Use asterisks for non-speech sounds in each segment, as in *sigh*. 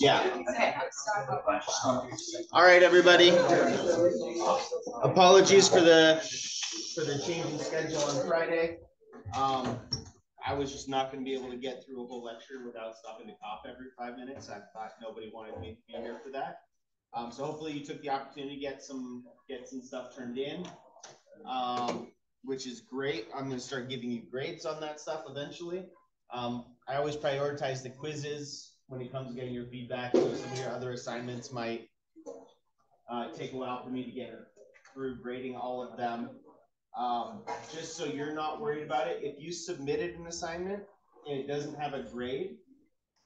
Yeah. All right, everybody. Apologies for the, for the change in schedule on Friday. Um, I was just not gonna be able to get through a whole lecture without stopping to cough every five minutes. I thought nobody wanted me to be here for that. Um, so hopefully you took the opportunity to get some, get some stuff turned in. Um, which is great. I'm gonna start giving you grades on that stuff eventually. Um, I always prioritize the quizzes when it comes to getting your feedback. So some of your other assignments might uh, take a while for me to get through grading all of them. Um, just so you're not worried about it, if you submitted an assignment and it doesn't have a grade,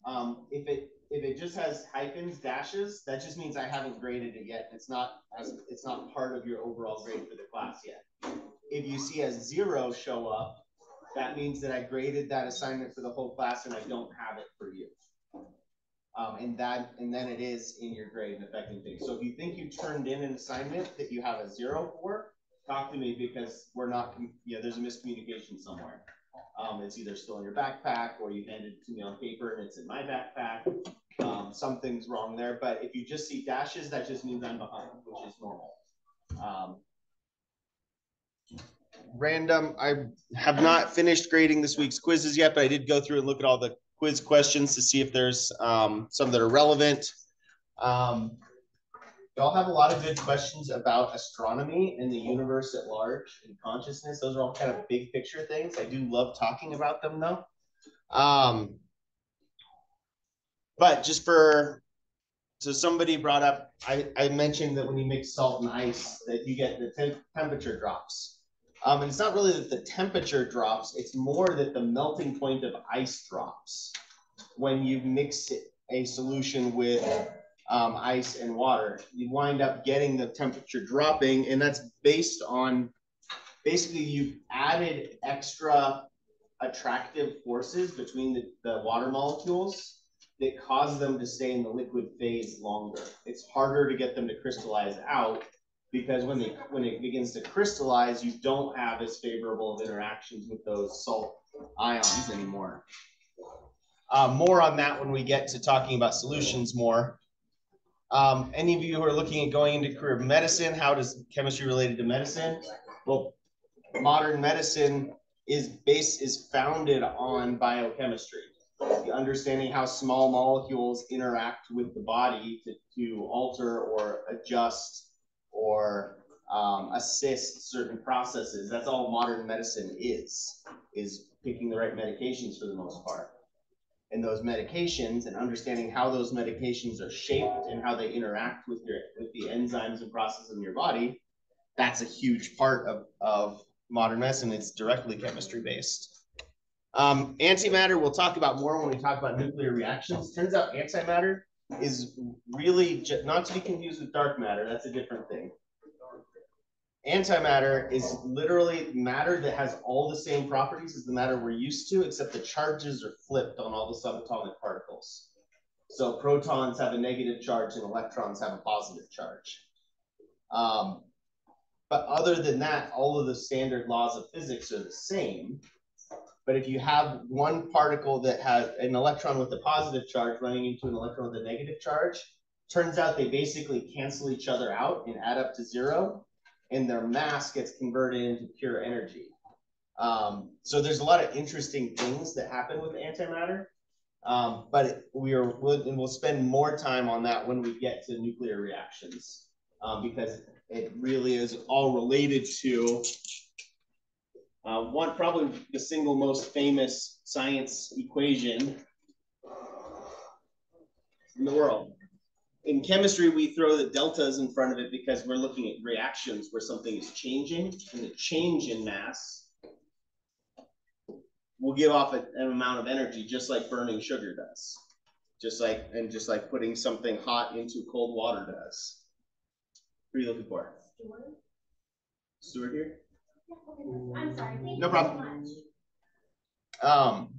um, if it if it just has hyphens, dashes, that just means I haven't graded it yet. It's not as it's not part of your overall grade for the class yet. If you see a zero show up, that means that I graded that assignment for the whole class and I don't have it for you. Um, and that, and then it is in your grade and affecting things. So if you think you turned in an assignment that you have a zero for, talk to me because we're not, yeah, there's a miscommunication somewhere. Um, it's either still in your backpack or you handed it to me on paper and it's in my backpack. Um, something's wrong there, but if you just see dashes, that just means I'm behind, which is normal. Um, random, I have not finished grading this week's quizzes yet, but I did go through and look at all the quiz questions to see if there's um, some that are relevant. Y'all have a lot of good questions about astronomy and the universe at large and consciousness. Those are all kind of big picture things. I do love talking about them though. Um, but just for so somebody brought up, I, I mentioned that when you mix salt and ice, that you get the temp- temperature drops. Um, and it's not really that the temperature drops, it's more that the melting point of ice drops when you mix a solution with um, ice and water. You wind up getting the temperature dropping, and that's based on basically you've added extra attractive forces between the, the water molecules that cause them to stay in the liquid phase longer. It's harder to get them to crystallize out because when they when it begins to crystallize, you don't have as favorable of interactions with those salt ions anymore. Uh, more on that when we get to talking about solutions more. Um, any of you who are looking at going into career medicine, how does chemistry related to medicine? Well, modern medicine is base is founded on biochemistry the understanding how small molecules interact with the body to, to alter or adjust or um, assist certain processes. That's all modern medicine is, is picking the right medications for the most part. And those medications and understanding how those medications are shaped and how they interact with your with the enzymes and processes in your body, that's a huge part of, of modern medicine. It's directly chemistry based. Um, antimatter, we'll talk about more when we talk about nuclear reactions. Turns out antimatter is really not to be confused with dark matter. That's a different thing. Antimatter is literally matter that has all the same properties as the matter we're used to, except the charges are flipped on all the subatomic particles. So protons have a negative charge and electrons have a positive charge. Um, but other than that, all of the standard laws of physics are the same. But if you have one particle that has an electron with a positive charge running into an electron with a negative charge, turns out they basically cancel each other out and add up to zero, and their mass gets converted into pure energy. Um, so there's a lot of interesting things that happen with antimatter, um, but we are we'll, and we'll spend more time on that when we get to nuclear reactions, um, because it really is all related to uh, one, probably the single most famous science equation in the world. In chemistry, we throw the deltas in front of it because we're looking at reactions where something is changing, and the change in mass will give off a- an amount of energy, just like burning sugar does. just like and just like putting something hot into cold water does. Who are you looking for? Stuart here. I'm sorry. Thank No you problem. so much. Um,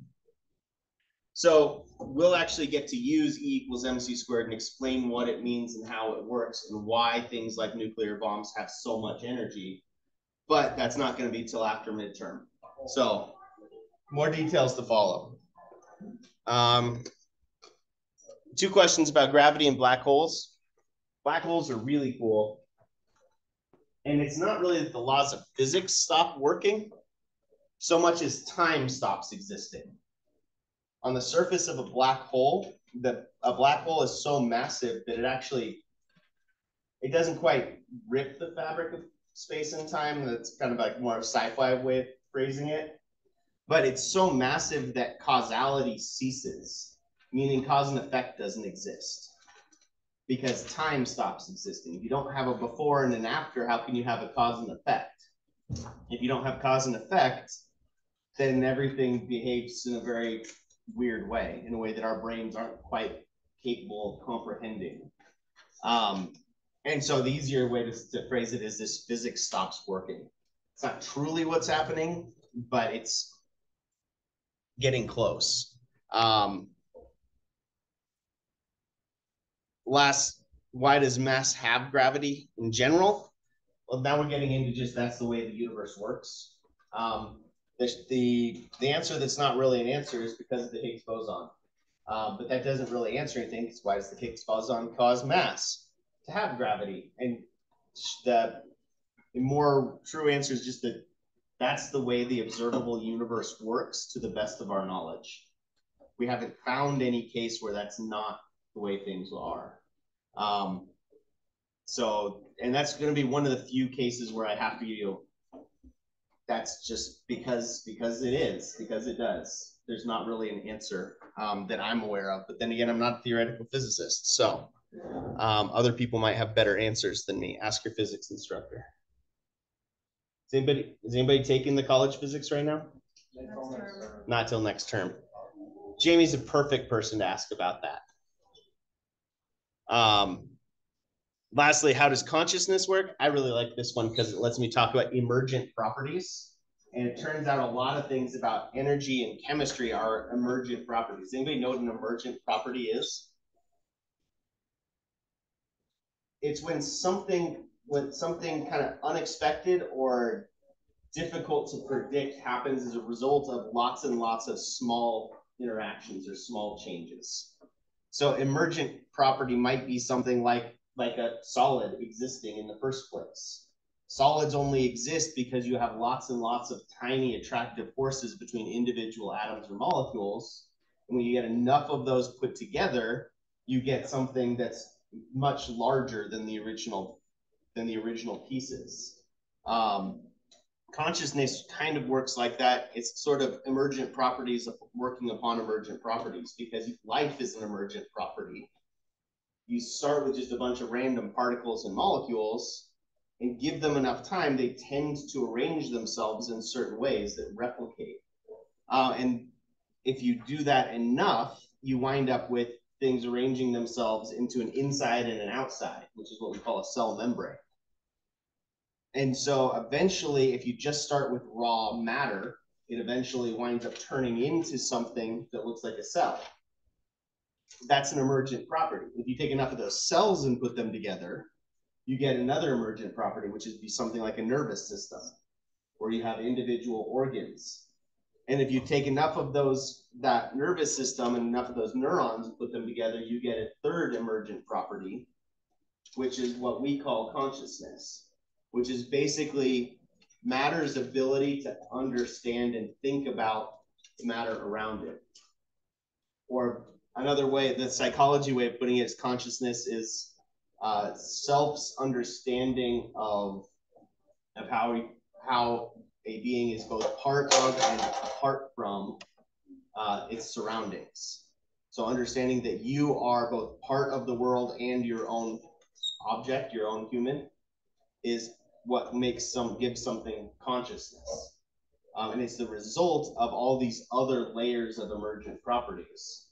so we'll actually get to use E equals MC squared and explain what it means and how it works and why things like nuclear bombs have so much energy. But that's not going to be till after midterm. So more details to follow. Um, two questions about gravity and black holes. Black holes are really cool. And it's not really that the laws of physics stop working so much as time stops existing. On the surface of a black hole, the a black hole is so massive that it actually it doesn't quite rip the fabric of space and time. That's kind of like more of sci-fi way of phrasing it. But it's so massive that causality ceases, meaning cause and effect doesn't exist. Because time stops existing. If you don't have a before and an after, how can you have a cause and effect? If you don't have cause and effect, then everything behaves in a very weird way, in a way that our brains aren't quite capable of comprehending. Um, and so the easier way to, to phrase it is this physics stops working. It's not truly what's happening, but it's getting close. Um, last, why does mass have gravity in general? Well, now we're getting into just that's the way the universe works. Um, the, the, the answer that's not really an answer is because of the Higgs boson. Um, but that doesn't really answer anything because why does the Higgs boson cause mass to have gravity? And the, the more true answer is just that that's the way the observable universe works to the best of our knowledge. We haven't found any case where that's not the way things are. Um, so, and that's going to be one of the few cases where I have to you that's just because because it is because it does. There's not really an answer um, that i'm aware of but then again i'm not a theoretical physicist so um, other people might have better answers than me. Ask your physics instructor. Is anybody is anybody taking the college physics right now? Not till next term. Jamie's a perfect person to ask about that. Um, Lastly, how does consciousness work? I really like this one because it lets me talk about emergent properties. And it turns out a lot of things about energy and chemistry are emergent properties. Anybody know what an emergent property is? It's when something when something kind of unexpected or difficult to predict happens as a result of lots and lots of small interactions or small changes. So emergent property might be something like like a solid existing in the first place. Solids only exist because you have lots and lots of tiny attractive forces between individual atoms or molecules. And when you get enough of those put together, you get something that's much larger than the original than the original pieces. Um, consciousness kind of works like that. It's sort of emergent properties of working upon emergent properties because life is an emergent property you start with just a bunch of random particles and molecules and give them enough time, they tend to arrange themselves in certain ways that replicate. Uh, and if you do that enough, you wind up with things arranging themselves into an inside and an outside, which is what we call a cell membrane. And so eventually, if you just start with raw matter, it eventually winds up turning into something that looks like a cell that's an emergent property. If you take enough of those cells and put them together, you get another emergent property, which would be something like a nervous system, where you have individual organs. And if you take enough of those, that nervous system and enough of those neurons and put them together, you get a third emergent property, which is what we call consciousness, which is basically matter's ability to understand and think about the matter around it. Or another way, the psychology way of putting it is consciousness is uh, self's understanding of of how how a being is both part of and apart from uh, its surroundings. So understanding that you are both part of the world and your own object, your own human, is what makes some gives something consciousness. Um, and it's the result of all these other layers of emergent properties.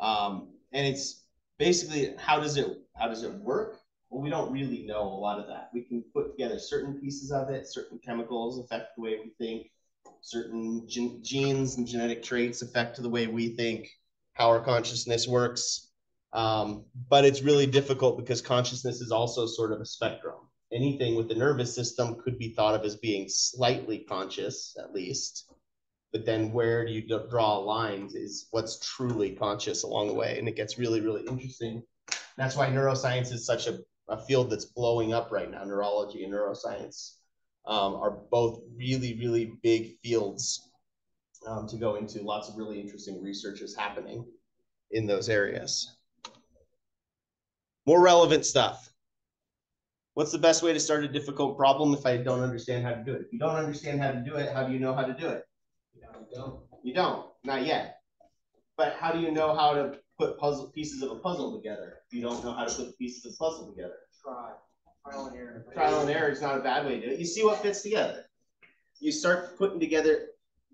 Um, and it's basically how does it how does it work? Well, we don't really know a lot of that. We can put together certain pieces of it. Certain chemicals affect the way we think. Certain gen- genes and genetic traits affect the way we think. How our consciousness works. Um, but it's really difficult because consciousness is also sort of a spectrum. Anything with the nervous system could be thought of as being slightly conscious, at least. But then where do you draw lines is what's truly conscious along the way. And it gets really, really interesting. That's why neuroscience is such a, a field that's blowing up right now. Neurology and neuroscience um, are both really, really big fields um, to go into. Lots of really interesting research is happening in those areas. More relevant stuff. What's the best way to start a difficult problem if I don't understand how to do it? If you don't understand how to do it, how do you know how to do it? You don't, not yet. But how do you know how to put puzzle pieces of a puzzle together? If you don't know how to put the pieces of the puzzle together. Try, trial and error. Trial and error is not a bad way to do it. You see what fits together. You start putting together,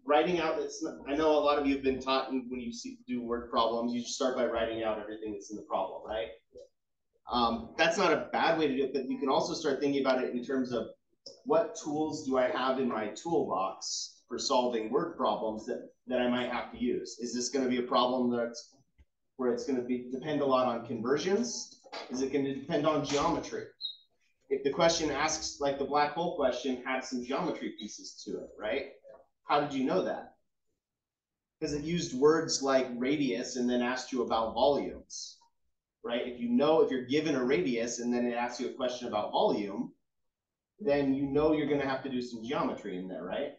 writing out. It's not, I know a lot of you have been taught when you see, do word problems, you just start by writing out everything that's in the problem, right? Um, that's not a bad way to do it, but you can also start thinking about it in terms of what tools do I have in my toolbox for solving word problems that, that I might have to use? Is this going to be a problem that's where it's going to be depend a lot on conversions? Is it going to depend on geometry? If the question asks, like the black hole question, had some geometry pieces to it, right? How did you know that? Because it used words like radius and then asked you about volumes, right? If you know, if you're given a radius and then it asks you a question about volume, then you know you're going to have to do some geometry in there, right?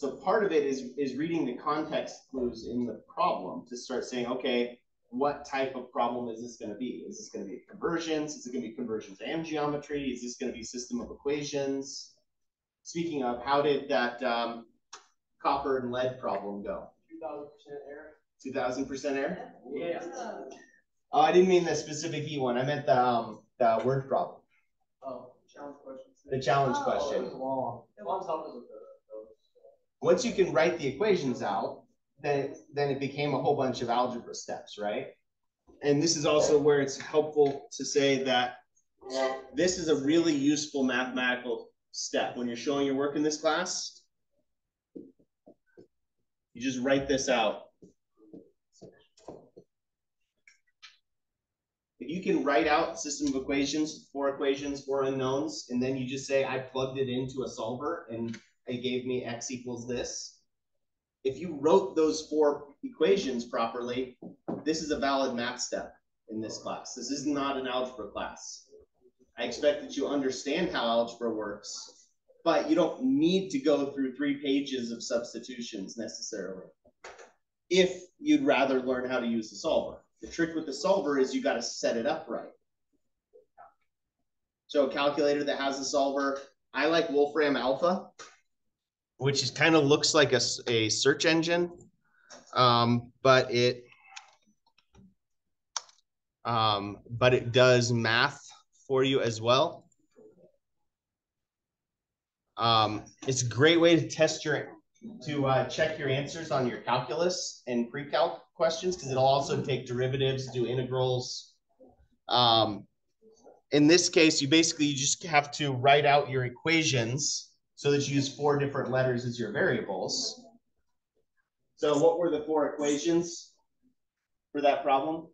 So part of it is is reading the context clues in the problem to start saying, okay, what type of problem is this going to be? Is this going to be conversions? Is it going to be conversions and geometry? Is this going to be system of equations? Speaking of, how did that um, copper and lead problem go? Two thousand percent error. Two thousand percent error? Yeah. Oh, I didn't mean the specific E one. I meant the um, the word problem, Oh, challenge questions. the challenge Oh. question. It was long. Long's helped us with the, those. Once you can write the equations out, then then it became a whole bunch of algebra steps, right? And this is also where it's helpful to say that this is a really useful mathematical step when you're showing your work in this class. You just write this out. If you can write out system of equations, four equations, four unknowns, and then you just say, I plugged it into a solver and it gave me x equals this. If you wrote those four equations properly, this is a valid math step in this class. This is not an algebra class. I expect that you understand how algebra works, but you don't need to go through three pages of substitutions necessarily. If you'd rather learn how to use the solver. The trick with the solver is you got to set it up right. So a calculator that has a solver, I like Wolfram Alpha which is kind of looks like a search engine, um, but it um, but it does math for you as well. Um, it's a great way to test your to uh, check your answers on your calculus and pre-calc questions because it'll also take derivatives, do integrals. Um, in this case, you basically you just have to write out your equations so that you use four different letters as your variables. So what were the four equations for that problem?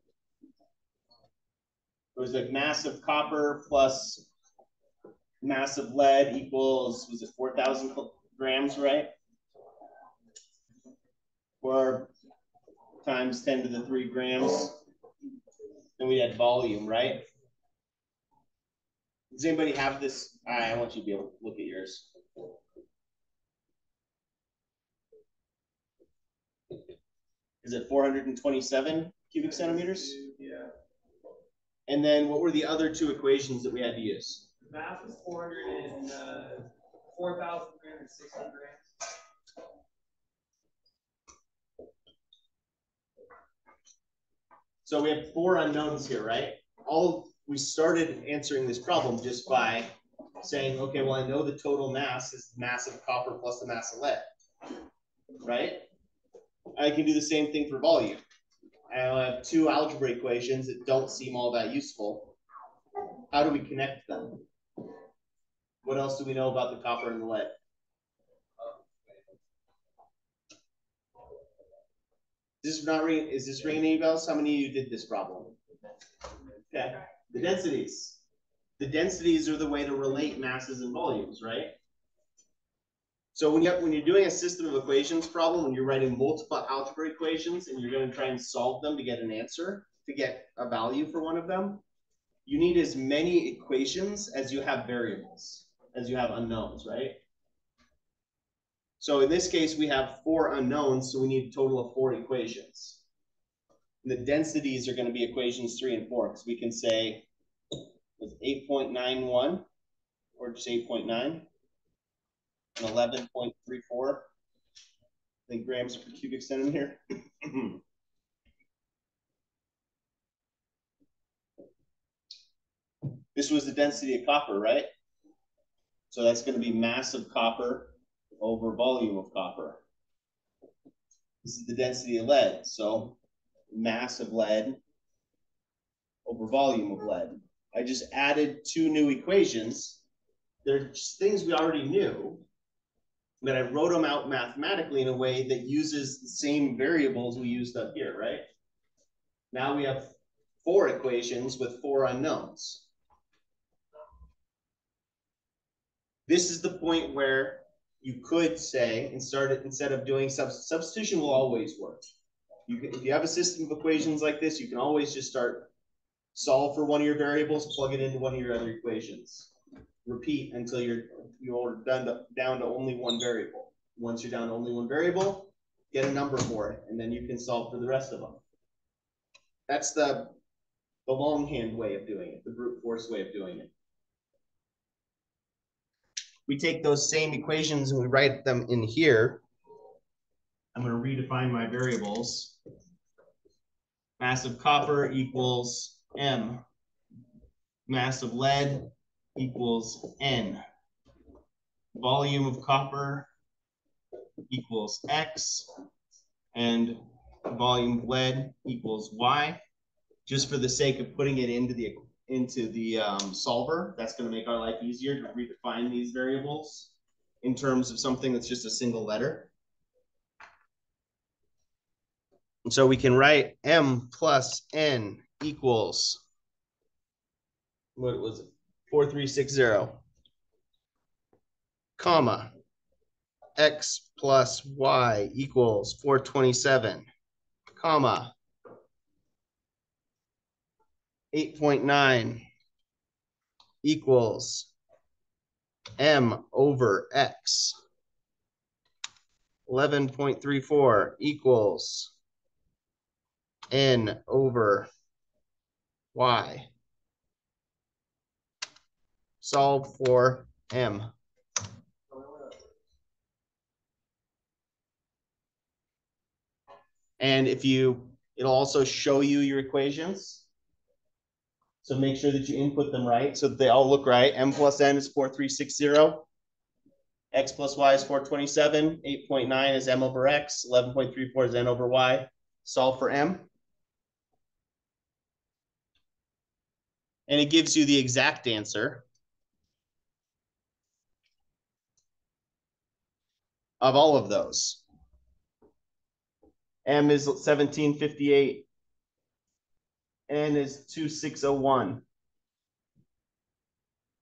It was like mass of copper plus mass of lead equals, was it 4,000 grams, right? Four times 10 to the three grams. Then we had volume, right? Does anybody have this? I want you to be able to look at yours. Is it four hundred and twenty-seven cubic centimeters? Yeah. And then what were the other two equations that we had to use? Math was four hundred and, uh, four thousand three hundred sixty grams. So we have four unknowns here, right? All, we started answering this problem just by saying, okay, well, I know the total mass is the mass of copper plus the mass of lead, right? I can do the same thing for volume. I have two algebra equations that don't seem all that useful. How do we connect them? What else do we know about the copper and the lead? Is this not ring, is this ringing any bells? How many of you did this problem? Okay, the densities. The densities are the way to relate masses and volumes, right? So when you when you're doing a system of equations problem, when you're writing multiple algebra equations and you're going to try and solve them to get an answer, to get a value for one of them, you need as many equations as you have variables, as you have unknowns, right? So in this case, we have four unknowns, so we need a total of four equations. And the densities are going to be equations three and four, because we can say with 8.91 or just 8.9 and 11.34. I think grams per cubic centimeter. *clears throat* this was the density of copper, right? So that's going to be mass of copper over volume of copper. This is the density of lead, so mass of lead over volume of lead. I just added two new equations. They're things we already knew, but I wrote them out mathematically in a way that uses the same variables we used up here, right? Now we have four equations with four unknowns. This is the point where you could say start it instead of doing sub substitution will always work. You can, if you have a system of equations like this, you can always just start solve for one of your variables, plug it into one of your other equations. Repeat until you're you're done to, down to only one variable. Once you're down to only one variable, get a number for it, and then you can solve for the rest of them. That's the the longhand way of doing it, the brute force way of doing it. We take those same equations and we write them in here. I'm going to redefine my variables. Mass of copper equals M. Mass of lead equals N. Volume of copper equals X. And volume of lead equals Y. Just for the sake of putting it into the into the um, solver, that's going to make our life easier to redefine these variables in terms of something that's just a single letter. And so we can write M plus N equals, what was it, 4360, comma, X plus Y equals 427, comma, 8.9 equals M over X. 11.34 equals N over Y. Solve for M. And if you, it'll also show you your equations. So make sure that you input them right so they all look right. M plus N is 4360. X plus Y is 427. 8.9 is M over X. 11.34 is N over Y. Solve for M. And it gives you the exact answer of all of those. M is 1758. N is 2601.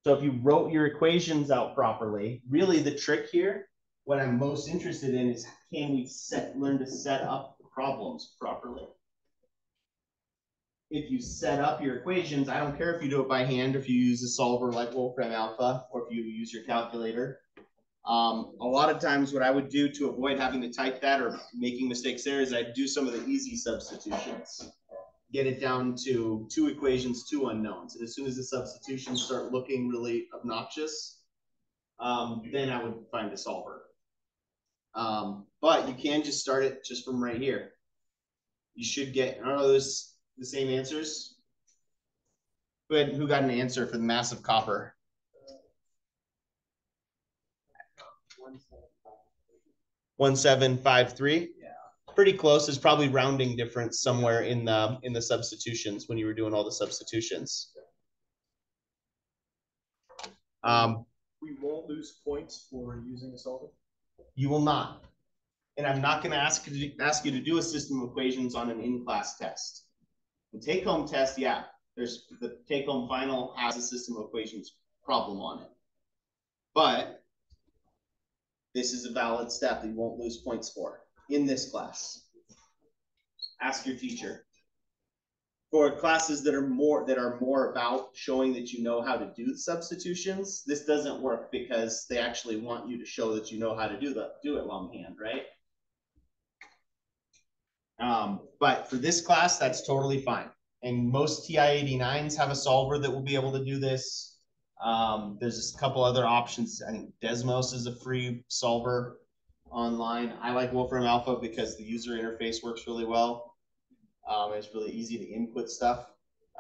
So if you wrote your equations out properly, really the trick here, what I'm most interested in is can we set learn to set up problems properly? If you set up your equations, I don't care if you do it by hand, or if you use a solver like Wolfram Alpha, or if you use your calculator. Um, a lot of times what I would do to avoid having to type that or making mistakes there is I'd do some of the easy substitutions get it down to two equations, two unknowns. And as soon as the substitutions start looking really obnoxious, um, then I would find a solver. Um, but you can just start it just from right here. You should get, are those the same answers? Go ahead, who got an answer for the mass of copper? One seven five three? Yeah. pretty close. It's probably rounding difference somewhere in the, in the substitutions when you were doing all the substitutions. Um, We won't lose points for using a solvent. you will not. And I'm not gonna ask you to, ask you to do a system of equations on an in-class test. The take-home test, yeah, there's, the take-home final has a system of equations problem on it. But this is a valid step that you won't lose points for in this class. Ask your teacher. For classes that are more, that are more about showing that you know how to do substitutions, this doesn't work because they actually want you to show that you know how to do the, do it longhand, right? Um, but for this class, that's totally fine. And most TI eighty-nines have a solver that will be able to do this. Um, there's a couple other options. I think Desmos is a free solver online. I like Wolfram Alpha because the user interface works really well. Um, it's really easy to input stuff.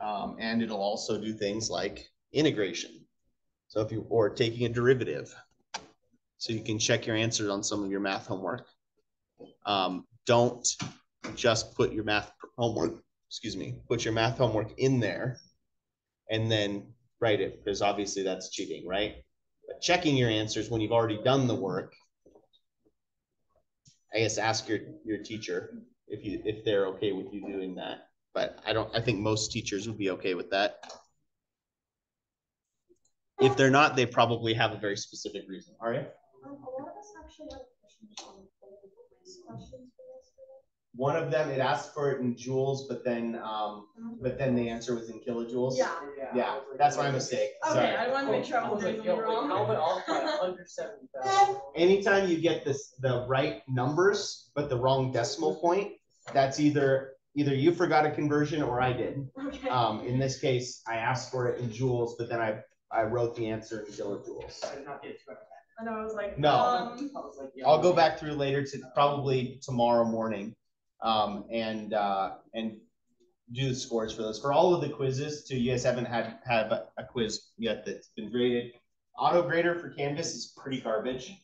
Um, and it'll also do things like integration. So if you, or taking a derivative. So you can check your answers on some of your math homework. Um, don't just put your math homework, excuse me, put your math homework in there and then it, because obviously that's cheating, right? But checking your answers when you've already done the work. I guess ask your, your teacher if you, if they're okay with you doing that. But I don't, I think most teachers would be okay with that. If they're not, they probably have a very specific reason. Are? Um, a lot of us actually have questions on questions. One of them, it asked for it in joules, but then, um, but then the answer was in kilojoules. Yeah, Yeah, that's my mistake. okay, Sorry. I wanted to make sure I I was wasn't like, doing yo, it wrong. how am I off *laughs* by a hundred seventy thousand? Anytime you get this, the right numbers, but the wrong decimal point, that's either, either you forgot a conversion or I did. Okay. Um, in this case, I asked for it in joules, but then I, I wrote the answer in kilojoules. I did not get too out of that. I know, I was like, No. um, I was like, yo, I'll go back through later to probably tomorrow morning. Um, and, uh, and do the scores for those. For all of the quizzes, too, you guys haven't had, have a a quiz yet that's been graded. Auto grader for Canvas is pretty garbage.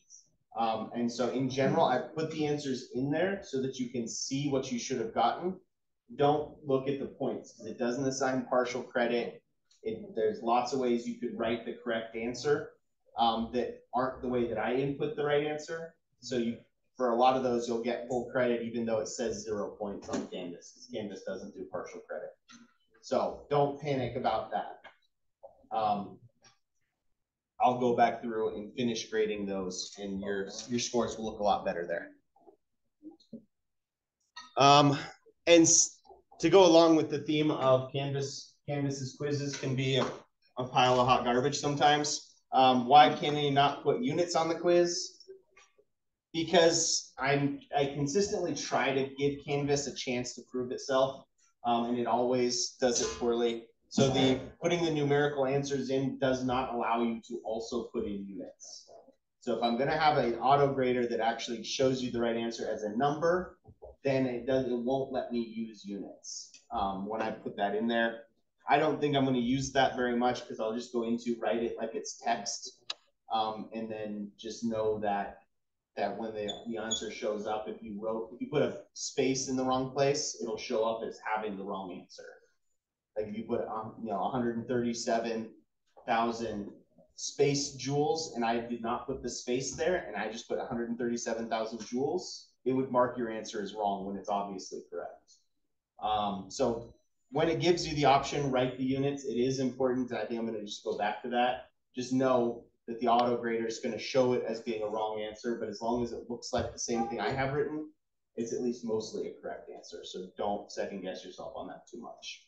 Um, and so in general, I put the answers in there so that you can see what you should have gotten. Don't look at the points, because it doesn't assign partial credit. It, there's lots of ways you could write the correct answer, um, that aren't the way that I input the right answer. So you, for a lot of those, you'll get full credit even though it says zero points on Canvas, Canvas doesn't do partial credit. So don't panic about that. Um, I'll go back through and finish grading those and your, your scores will look a lot better there. Um, and to go along with the theme of Canvas, Canvas's quizzes can be a, a pile of hot garbage sometimes. Um, why can they not put units on the quiz? Because I'm, I consistently try to give Canvas a chance to prove itself, um, and it always does it poorly. So the, putting the numerical answers in does not allow you to also put in units. So if I'm gonna have an auto grader that actually shows you the right answer as a number, then it does, it won't let me use units, um, when I put that in there. I don't think I'm gonna use that very much, because I'll just go into write it like it's text. Um, and then just know that, that when the, the answer shows up, if you wrote, if you put a space in the wrong place, it'll show up as having the wrong answer. Like if you put, um, you know, hundred and thirty-seven thousand space joules, and I did not put the space there, and I just put hundred and thirty-seven thousand joules, it would mark your answer as wrong when it's obviously correct. Um, so when it gives you the option, write the units, it is important, I think I'm gonna just go back to that. Just know that the auto grader is gonna show it as being a wrong answer, but as long as it looks like the same thing I have written, it's at least mostly a correct answer, so don't second guess yourself on that too much.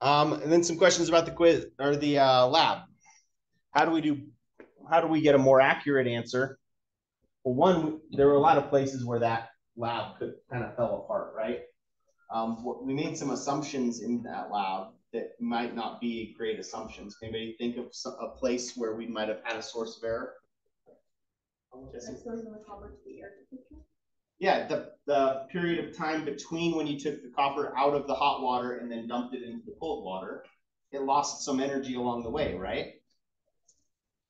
Um, and then some questions about the quiz or the uh, lab. How do we do? How do we get a more accurate answer? Well, one, there were a lot of places where that lab could kind of fell apart, right? Um, we made some assumptions in that lab that might not be great assumptions. Can Anybody think of some, a place where we might have had a source of error? Jesse? This goes in the copper to the air temperature. Yeah, the, the period of time between when you took the copper out of the hot water and then dumped it into the cold water, it lost some energy along the way, right?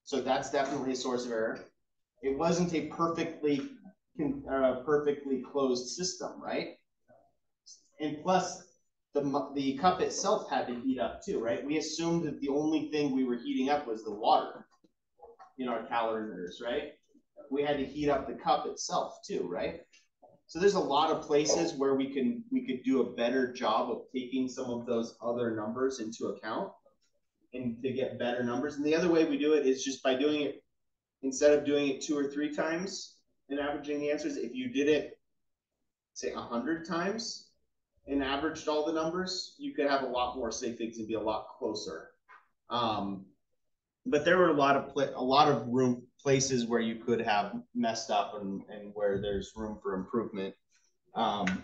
So that's definitely a source of error. It wasn't a perfectly uh, perfectly closed system, right? And plus, the the cup itself had to heat up too, right? We assumed that the only thing we were heating up was the water in our calorimeters, right? We had to heat up the cup itself too, right? So there's a lot of places where we can we could do a better job of taking some of those other numbers into account and to get better numbers. And the other way we do it is just by doing it instead of doing it two or three times and averaging the answers. If you did it, say a hundred times and averaged all the numbers, you could have a lot more sig figs and be a lot closer. Um, but there were a lot of pla- a lot of room places where you could have messed up and, and where there's room for improvement. Um,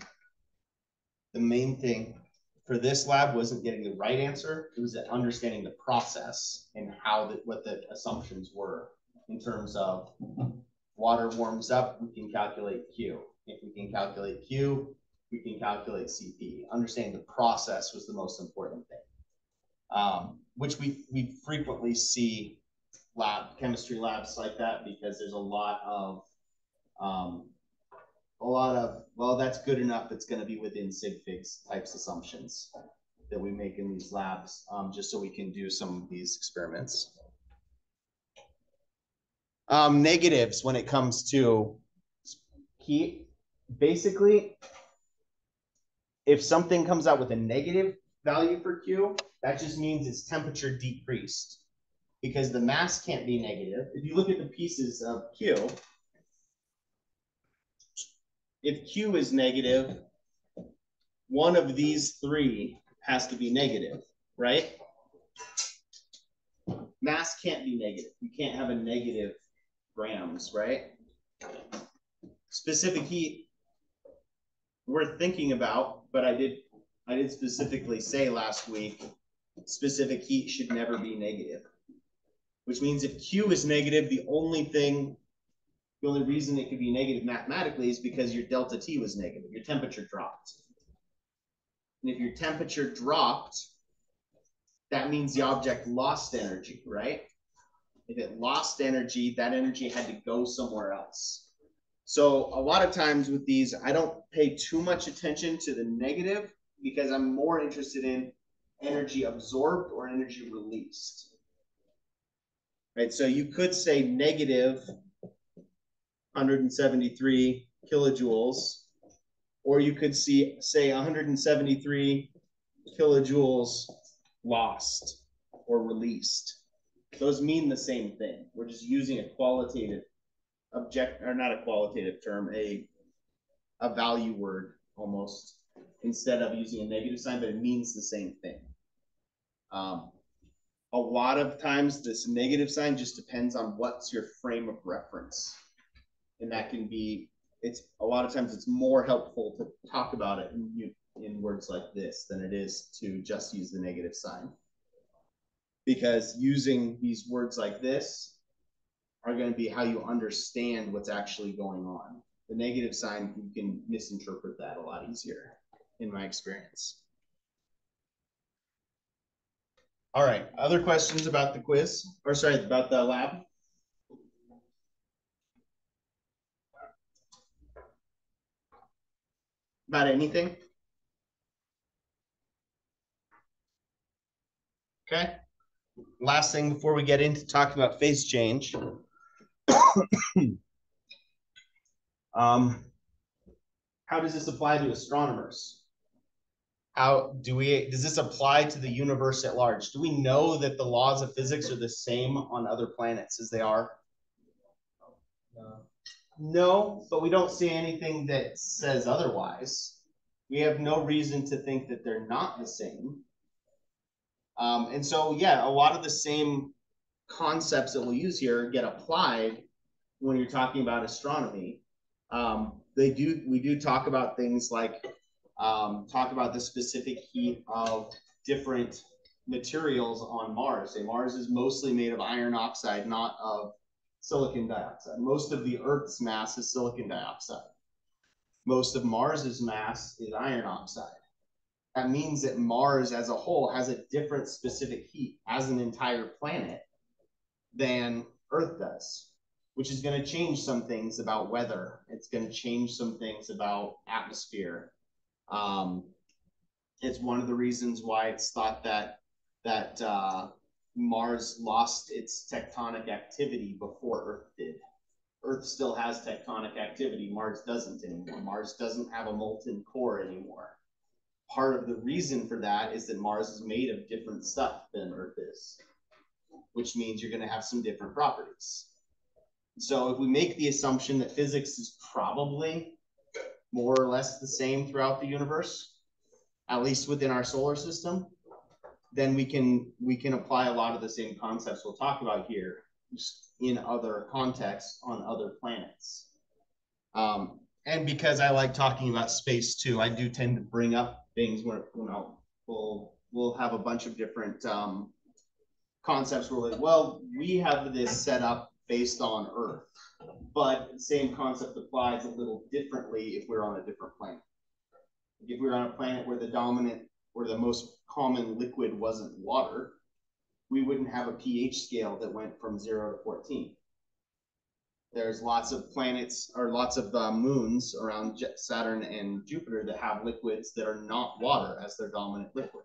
the main thing for this lab wasn't getting the right answer; it was understanding the process and how the, what the assumptions were in terms of water warms up, we can calculate Q. If we can calculate Q, we can calculate CP. Understanding the process was the most important thing. Um, which we, we frequently see lab, chemistry labs like that because there's a lot of, um, a lot of, well, that's good enough, it's gonna be within sig figs types assumptions that we make in these labs, um, just so we can do some of these experiments. Um, negatives when it comes to heat, basically, if something comes out with a negative value for Q, that just means its temperature decreased because the mass can't be negative. If you look at the pieces of Q, if Q is negative, one of these three has to be negative, right? Mass can't be negative. You can't have a negative grams, right? Specific heat we're thinking about, but I did I did specifically say last week specific heat should never be negative. Which means if Q is negative, the only thing the only reason it could be negative mathematically is because your delta T was negative, your temperature dropped. And if your temperature dropped, that means the object lost energy, right? If it lost energy, that energy had to go somewhere else. So a lot of times with these, I don't pay too much attention to the negative because I'm more interested in energy absorbed or energy released. Right, so you could say negative 173 kilojoules, or you could see say 173 kilojoules lost or released. Those mean the same thing. We're just using a qualitative object or not a qualitative term, a a value word almost instead of using a negative sign, but it means the same thing. Um, a lot of times this negative sign just depends on what's your frame of reference. And that can be, it's a lot of times it's more helpful to talk about it in, in words like this than it is to just use the negative sign. Because using these words like this are going to be how you understand what's actually going on. The negative sign, you can misinterpret that a lot easier, in my experience. All right, other questions about the quiz, or sorry, about the lab? About anything? Okay. Last thing before we get into talking about phase change. *coughs* um, how does this apply to astronomers? How do we, does this apply to the universe at large? Do we know that the laws of physics are the same on other planets as they are? No, but we don't see anything that says otherwise. We have no reason to think that they're not the same. Um, and so, yeah, a lot of the same concepts that we'll use here get applied when you're talking about astronomy. Um, they do, we do talk about things like, um, talk about the specific heat of different materials on Mars. Say Mars is mostly made of iron oxide, not of silicon dioxide. Most of the Earth's mass is silicon dioxide. Most of Mars's mass is iron oxide. That means that Mars as a whole has a different specific heat as an entire planet than Earth does, which is going to change some things about weather. It's going to change some things about atmosphere. Um, it's one of the reasons why it's thought that that uh, Mars lost its tectonic activity before Earth did. Earth still has tectonic activity. Mars doesn't anymore. Mars doesn't have a molten core anymore. Part of the reason for that is that Mars is made of different stuff than Earth is, which means you're going to have some different properties. So if we make the assumption that physics is probably more or less the same throughout the universe, at least within our solar system, then we can we can apply a lot of the same concepts we'll talk about here just in other contexts on other planets. Um, and because I like talking about space too, I do tend to bring up things where you know we'll we'll have a bunch of different um, concepts were like, well, we have this set up based on Earth, but the same concept applies a little differently if we're on a different planet. If we're on a planet where the dominant or the most common liquid wasn't water, we wouldn't have a pH scale that went from zero to 14. There's lots of planets or lots of uh, moons around Saturn and Jupiter that have liquids that are not water as their dominant liquid.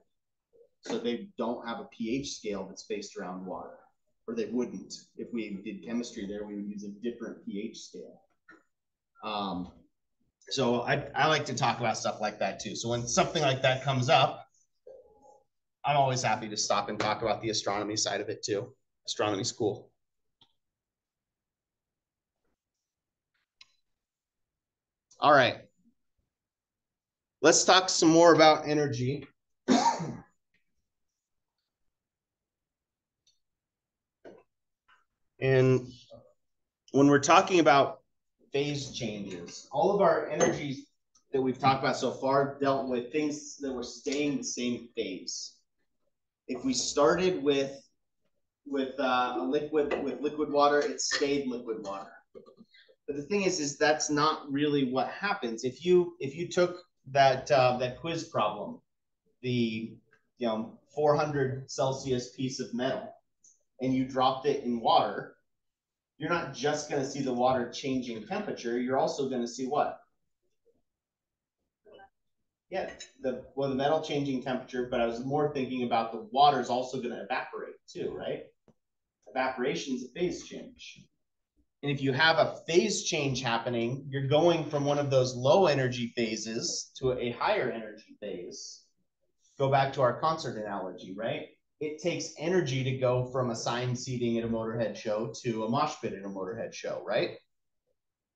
So they don't have a pH scale that's based around water, or they wouldn't. If we did chemistry there, we would use a different pH scale. Um, so I, I like to talk about stuff like that too. So when something like that comes up, I'm always happy to stop and talk about the astronomy side of it too. Astronomy's cool. All right. Let's talk some more about energy. And when we're talking about phase changes, all of our energies that we've talked about so far dealt with things that were staying the same phase. If we started with with uh, a liquid with liquid water, it stayed liquid water. But the thing is, is that's not really what happens. If you if you took that uh, that quiz problem, the you know 400 Celsius piece of metal, and you dropped it in water, you're not just going to see the water changing temperature. You're also going to see what? Yeah, the well, the metal changing temperature, but I was more thinking about the water's also going to evaporate too, right? Evaporation is a phase change. And if you have a phase change happening, you're going from one of those low energy phases to a higher energy phase. Go back to our concert analogy, right? It takes energy to go from a sign seating at a Motorhead show to a mosh pit at a Motorhead show, right?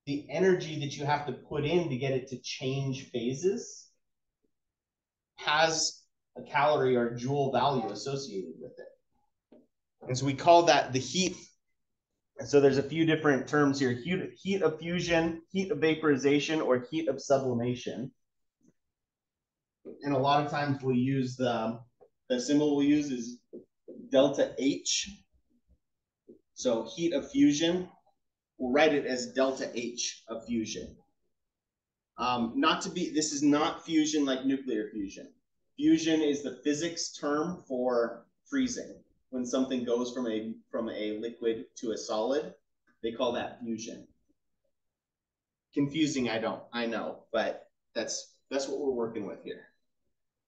The energy that you have to put in to get it to change phases has a calorie or joule value associated with it. And so we call that the heat and so there's a few different terms here, heat, heat of fusion, heat of vaporization, or heat of sublimation. And a lot of times we'll use the, the symbol we'll use is delta H. So heat of fusion, we'll write it as delta H of fusion. Um, not to be, this is not fusion like nuclear fusion. Fusion is the physics term for freezing when something goes from a from a liquid to a solid they call that fusion confusing i don't i know but that's that's what we're working with here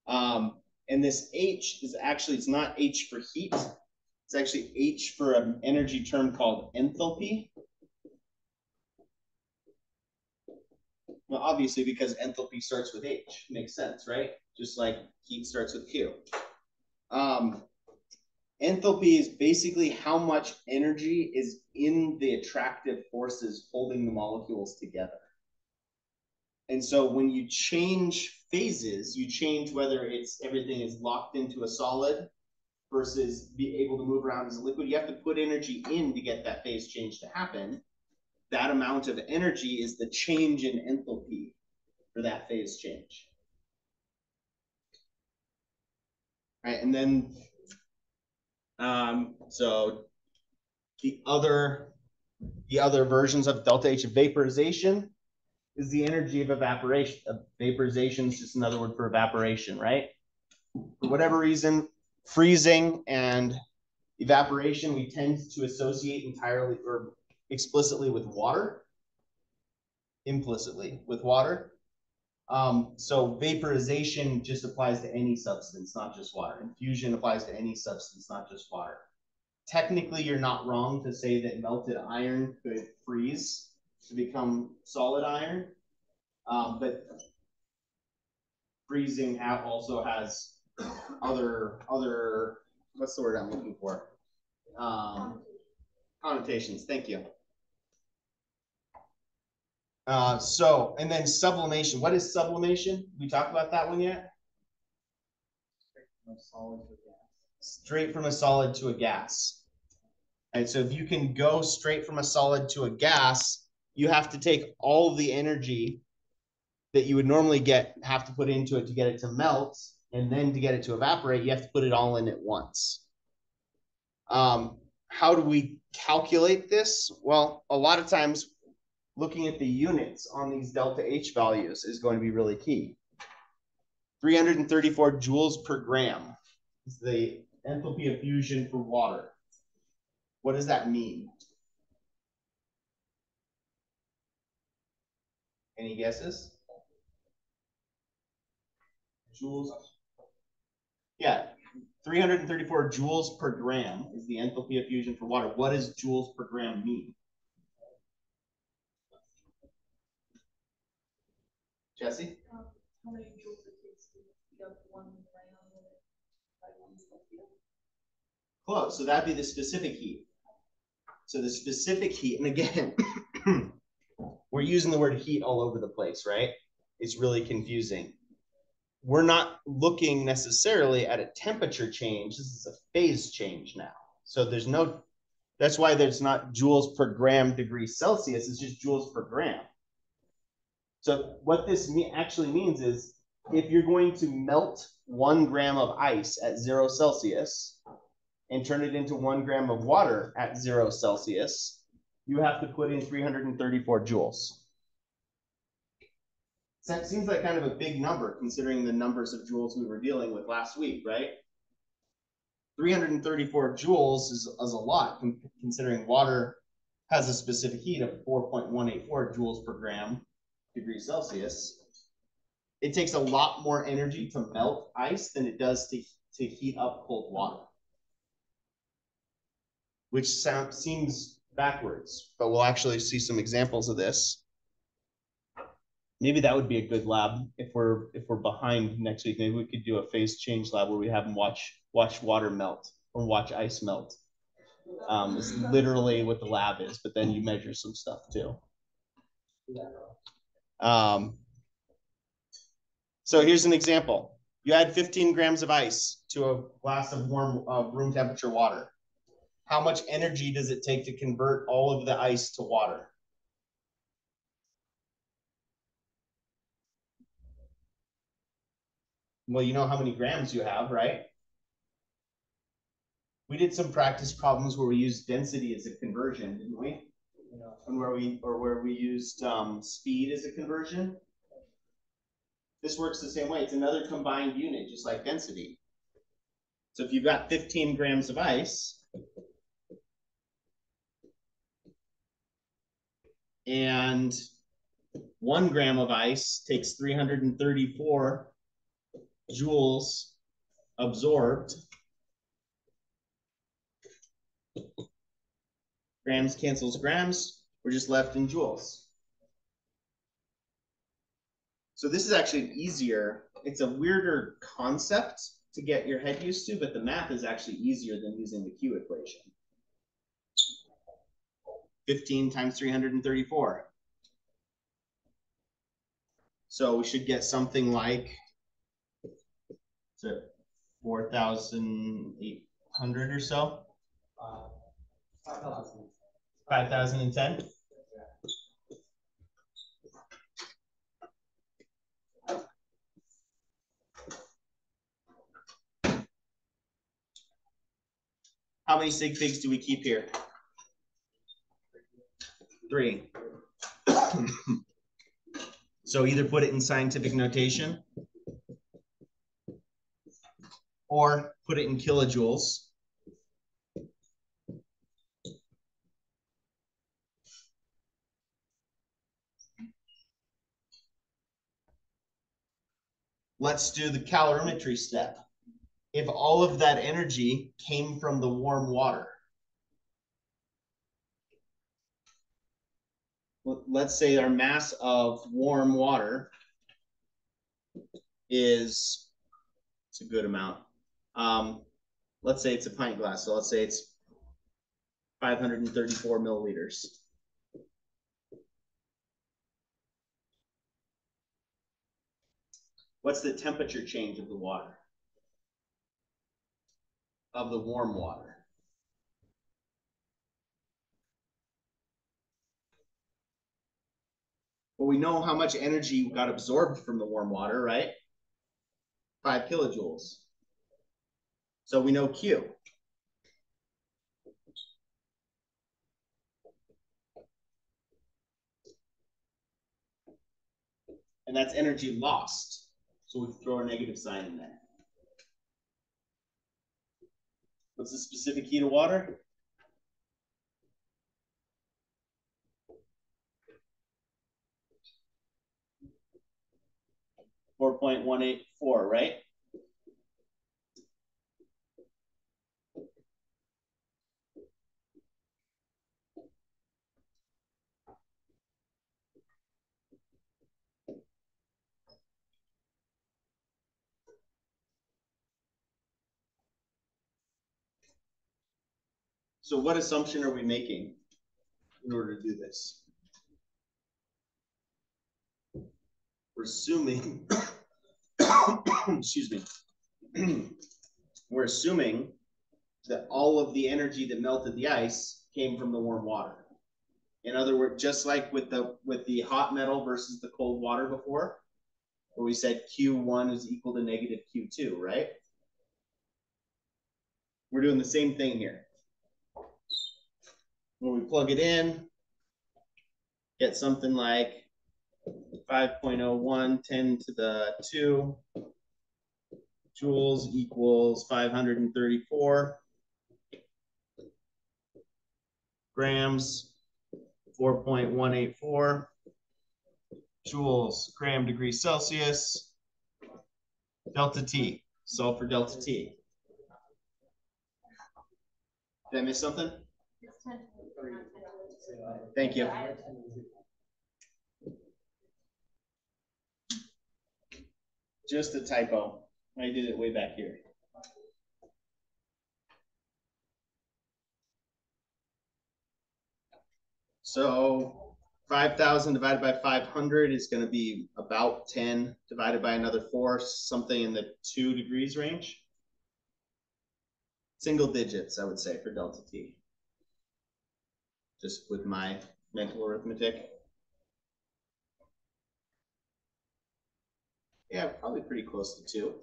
um, and this h is actually it's not h for heat. It's actually h for an energy term called enthalpy. Well obviously because enthalpy starts with h makes sense right? Just like heat starts with q. Um, Enthalpy is basically how much energy is in the attractive forces holding the molecules together. And so when you change phases, you change whether it's everything is locked into a solid versus be able to move around as a liquid. You have to put energy in to get that phase change to happen. That amount of energy is the change in enthalpy for that phase change. All right, and then um, so the other the other versions of delta H vaporization is the energy of evaporation. Vaporization is just another word for evaporation, right? For whatever reason, freezing and evaporation we tend to associate entirely or explicitly with water, implicitly with water. Um, so vaporization just applies to any substance, not just water. Infusion applies to any substance, not just water. Technically, you're not wrong to say that melted iron could freeze to become solid iron. Um, but freezing out also has other other what's the word I'm looking for? Um, connotations. Thank you. Uh, so, and then sublimation. What is sublimation? We talked about that one yet? Straight from a solid to a gas. And so if you can go straight from a solid to a gas, you have to take all the energy that you would normally get, have to put into it to get it to melt, and then to get it to evaporate, you have to put it all in at once. Um, how do we calculate this? Well, a lot of times looking at the units on these delta H values is going to be really key. 334 joules per gram is the enthalpy of fusion for water. What does that mean? Any guesses? Joules. Yeah, 334 joules per gram is the enthalpy of fusion for water. What does joules per gram mean? Jesse? How many joules it takes to heat up one gram by one Celsius? Close. So that'd be the specific heat. So the specific heat, and again, *clears throat* we're using the word heat all over the place, right? It's really confusing. We're not looking necessarily at a temperature change. This is a phase change now. So there's no, that's why there's not joules per gram degree Celsius. It's just joules per gram. So what this actually means is if you're going to melt one gram of ice at zero Celsius, and turn it into one gram of water at zero Celsius, you have to put in 334 joules. So that seems like kind of a big number considering the numbers of joules we were dealing with last week, right? 334 joules is, is a lot considering water has a specific heat of 4.184 joules per gram degree Celsius. It takes a lot more energy to melt ice than it does to, to heat up cold water which sound, seems backwards, but we'll actually see some examples of this. Maybe that would be a good lab if we're if we're behind next week. Maybe we could do a phase change lab where we have them watch watch water melt or watch ice melt. Um, it's literally what the lab is, but then you measure some stuff too. Um, so here's an example. You add 15 grams of ice to a glass of warm uh, room temperature water how much energy does it take to convert all of the ice to water? Well, you know how many grams you have, right? We did some practice problems where we used density as a conversion, didn't we? And where we or where we used um, speed as a conversion. This works the same way. It's another combined unit, just like density. So if you've got 15 grams of ice, and one gram of ice takes 334 joules absorbed. Grams cancels grams, we're just left in joules. So this is actually easier. It's a weirder concept to get your head used to, but the math is actually easier than using the Q equation. 15 times 334. So we should get something like 4,800 or so. 5,010. How many sig figs do we keep here? three. so either put it in scientific notation or put it in kilojoules. Let's do the calorimetry step. If all of that energy came from the warm water, let's say our mass of warm water is, it's a good amount. Um, let's say it's a pint glass, so let's say it's five hundred and thirty-four milliliters. What's the temperature change of the water? Of the warm water? Well, we know how much energy got absorbed from the warm water, right? Five kilojoules. So we know Q. And that's energy lost. So we throw a negative sign in there. What's the specific heat of water? Four point one eight four, right? So what assumption are we making in order to do this? We're assuming, *coughs* excuse me, *coughs* we're assuming that all of the energy that melted the ice came from the warm water. In other words, just like with the with the hot metal versus the cold water before, where we said Q1 is equal to negative Q2, right? We're doing the same thing here when we plug it in, get something like 5.01, 10 to the 2 joules equals 534 grams, 4.184 joules, gram degree Celsius, delta T, solve for delta T. Did I miss something? Ten to the- not 10 to the- Thank you. Just a typo. I did it way back here. So five thousand divided by five hundred is gonna be about ten divided by another four, something in the two degrees range. Single digits, I would say, for delta T. Just with my mental arithmetic. Yeah, probably pretty close to two.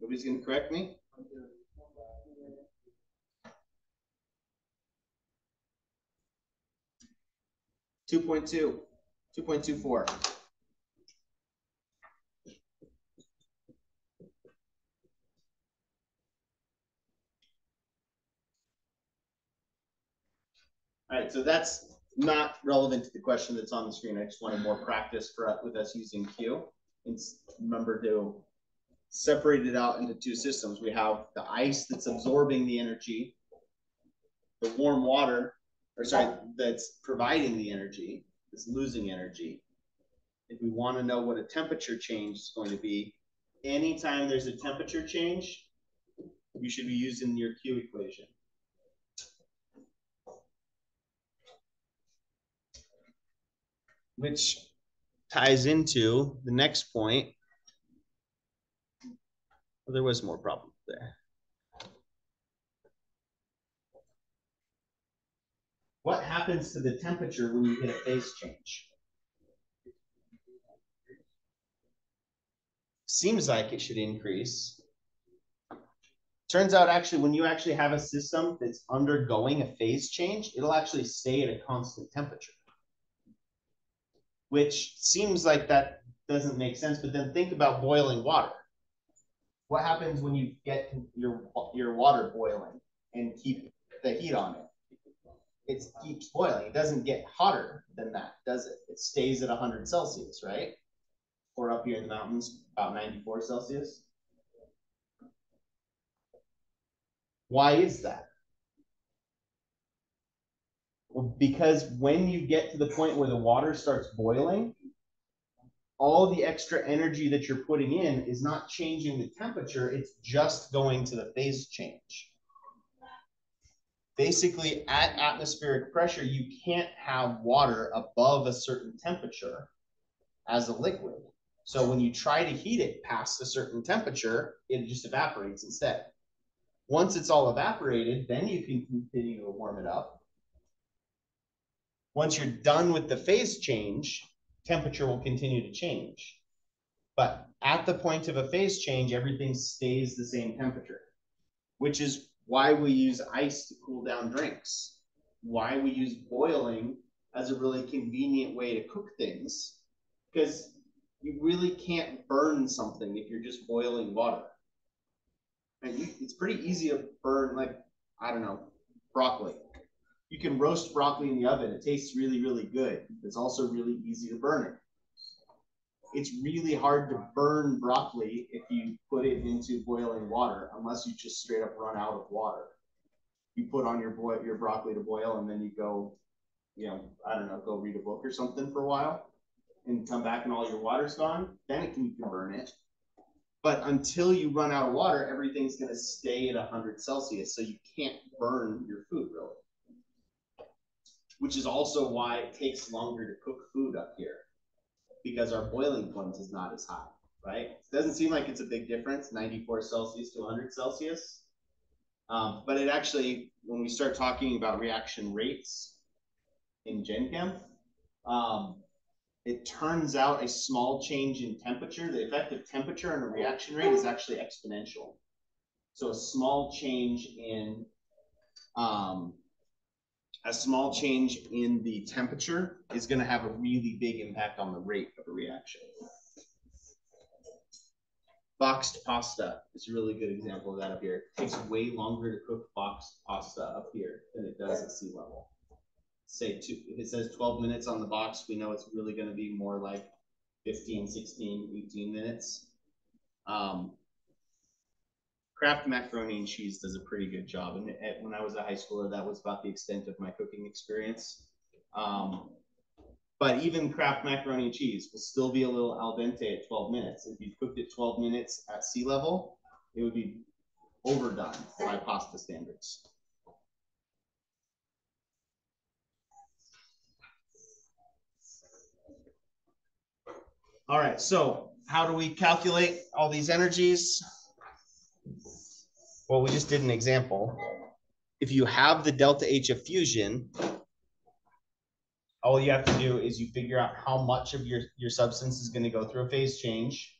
Nobody's gonna correct me? Two point two, two point two four. Alright, so that's not relevant to the question that's on the screen. I just wanted more practice for, with us using Q. And remember to separate it out into two systems. We have the ice that's absorbing the energy, the warm water, or sorry, that's providing the energy, that's losing energy. If we want to know what a temperature change is going to be, anytime there's a temperature change, you should be using your Q equation. Which ties into the next point. Well, There was more problem there. What happens to the temperature when you get a phase change? Seems like it should increase. Turns out actually, when you actually have a system that's undergoing a phase change, it'll actually stay at a constant temperature. Which seems like that doesn't make sense, but then think about boiling water. What happens when you get your, your water boiling and keep the heat on it? it keeps boiling. It doesn't get hotter than that, does it? It stays at 100 Celsius, right? Or up here in the mountains, about 94 Celsius. Why is that? Because when you get to the point where the water starts boiling, all the extra energy that you're putting in is not changing the temperature, it's just going to the phase change. Basically, at atmospheric pressure, you can't have water above a certain temperature as a liquid. So when you try to heat it past a certain temperature, it just evaporates instead. Once it's all evaporated, then you can continue to warm it up. Once you're done with the phase change, temperature will continue to change. But at the point of a phase change, everything stays the same temperature, which is why we use ice to cool down drinks, why we use boiling as a really convenient way to cook things, because you really can't burn something if you're just boiling water. And you, it's pretty easy to burn, like, I don't know, broccoli. You can roast broccoli in the oven. It tastes really, really good. It's also really easy to burn it. It's really hard to burn broccoli if you put it into boiling water, unless you just straight up run out of water. You put on your boil your broccoli to boil, and then you go, you know, I don't know, go read a book or something for a while, and come back and all your water's gone. Then it can, you can burn it. But until you run out of water, everything's going to stay at 100 Celsius, so you can't burn your food really which is also why it takes longer to cook food up here because our boiling point is not as high, right? It doesn't seem like it's a big difference, 94 Celsius to 100 Celsius. Um, but it actually, when we start talking about reaction rates in Gen Chem, um, it turns out a small change in temperature, the effective temperature and a reaction rate is actually exponential. So a small change in um, a small change in the temperature is going to have a really big impact on the rate of a reaction. Boxed pasta is a really good example of that up here. It takes way longer to cook boxed pasta up here than it does at sea level. Say two, if it says 12 minutes on the box, we know it's really going to be more like 15, 16, 18 minutes. Um, Kraft macaroni and cheese does a pretty good job. And at, when I was a high schooler, that was about the extent of my cooking experience. Um, but even Kraft macaroni and cheese will still be a little al dente at 12 minutes. If you cooked it 12 minutes at sea level, it would be overdone by pasta standards. All right, so how do we calculate all these energies? Well, we just did an example. If you have the delta H of fusion, all you have to do is you figure out how much of your, your substance is going to go through a phase change,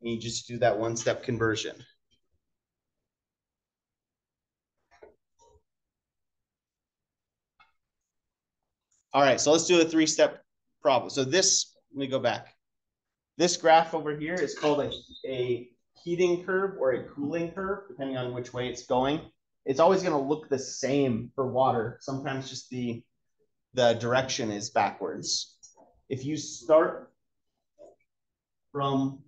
and you just do that one step conversion. All right, so let's do a three step problem. So this, let me go back. This graph over here is called a, a heating curve or a cooling curve, depending on which way it's going. It's always going to look the same for water. Sometimes just the, the direction is backwards. If you start from,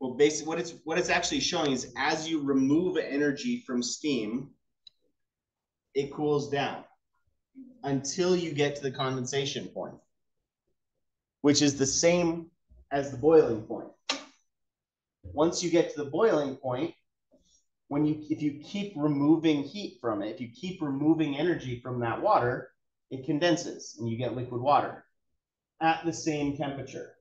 well, basically what it's, what it's actually showing is as you remove energy from steam, it cools down until you get to the condensation point, which is the same as the boiling point. Once you get to the boiling point, when you if you keep removing heat from it, if you keep removing energy from that water, it condenses and you get liquid water at the same temperature.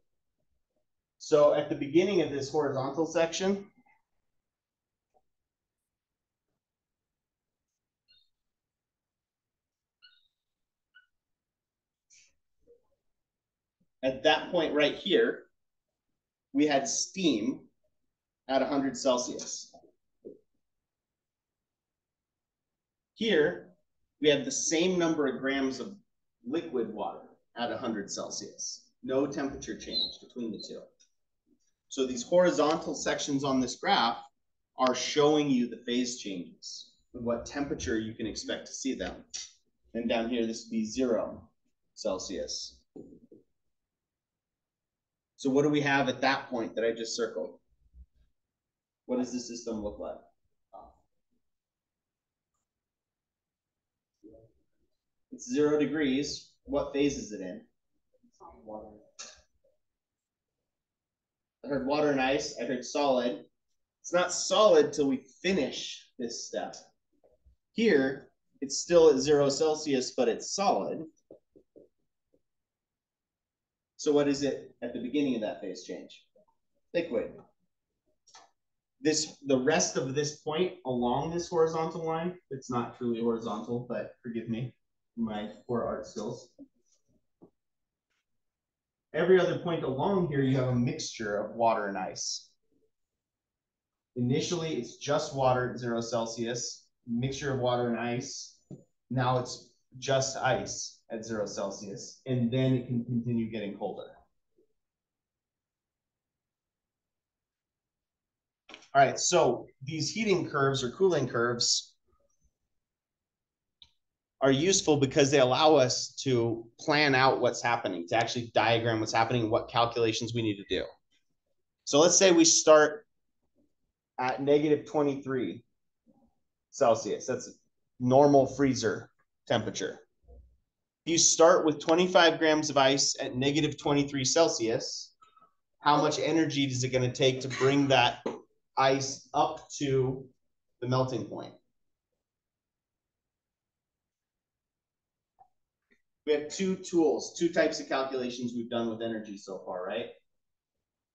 So at the beginning of this horizontal section, at that point right here, we had steam at 100 Celsius. Here, we have the same number of grams of liquid water at 100 Celsius. No temperature change between the two. So these horizontal sections on this graph are showing you the phase changes. and what temperature you can expect to see them. And down here, this would be zero Celsius. So what do we have at that point that I just circled? What does the system look like? It's zero degrees. What phase is it in? I heard water and ice. I heard solid. It's not solid till we finish this step. Here, it's still at zero Celsius, but it's solid. So what is it at the beginning of that phase change? Liquid. This, the rest of this point along this horizontal line, it's not truly horizontal, but forgive me, my poor art skills. Every other point along here, you have a mixture of water and ice. Initially, it's just water at zero Celsius, mixture of water and ice. Now it's just ice at zero Celsius, and then it can continue getting colder. All right, so these heating curves or cooling curves are useful because they allow us to plan out what's happening, to actually diagram what's happening, what calculations we need to do. So let's say we start at negative 23 Celsius. That's normal freezer temperature. You start with 25 grams of ice at negative 23 Celsius, how much energy is it going to take to bring that ice up to the melting point? We have two tools, two types of calculations we've done with energy so far, right?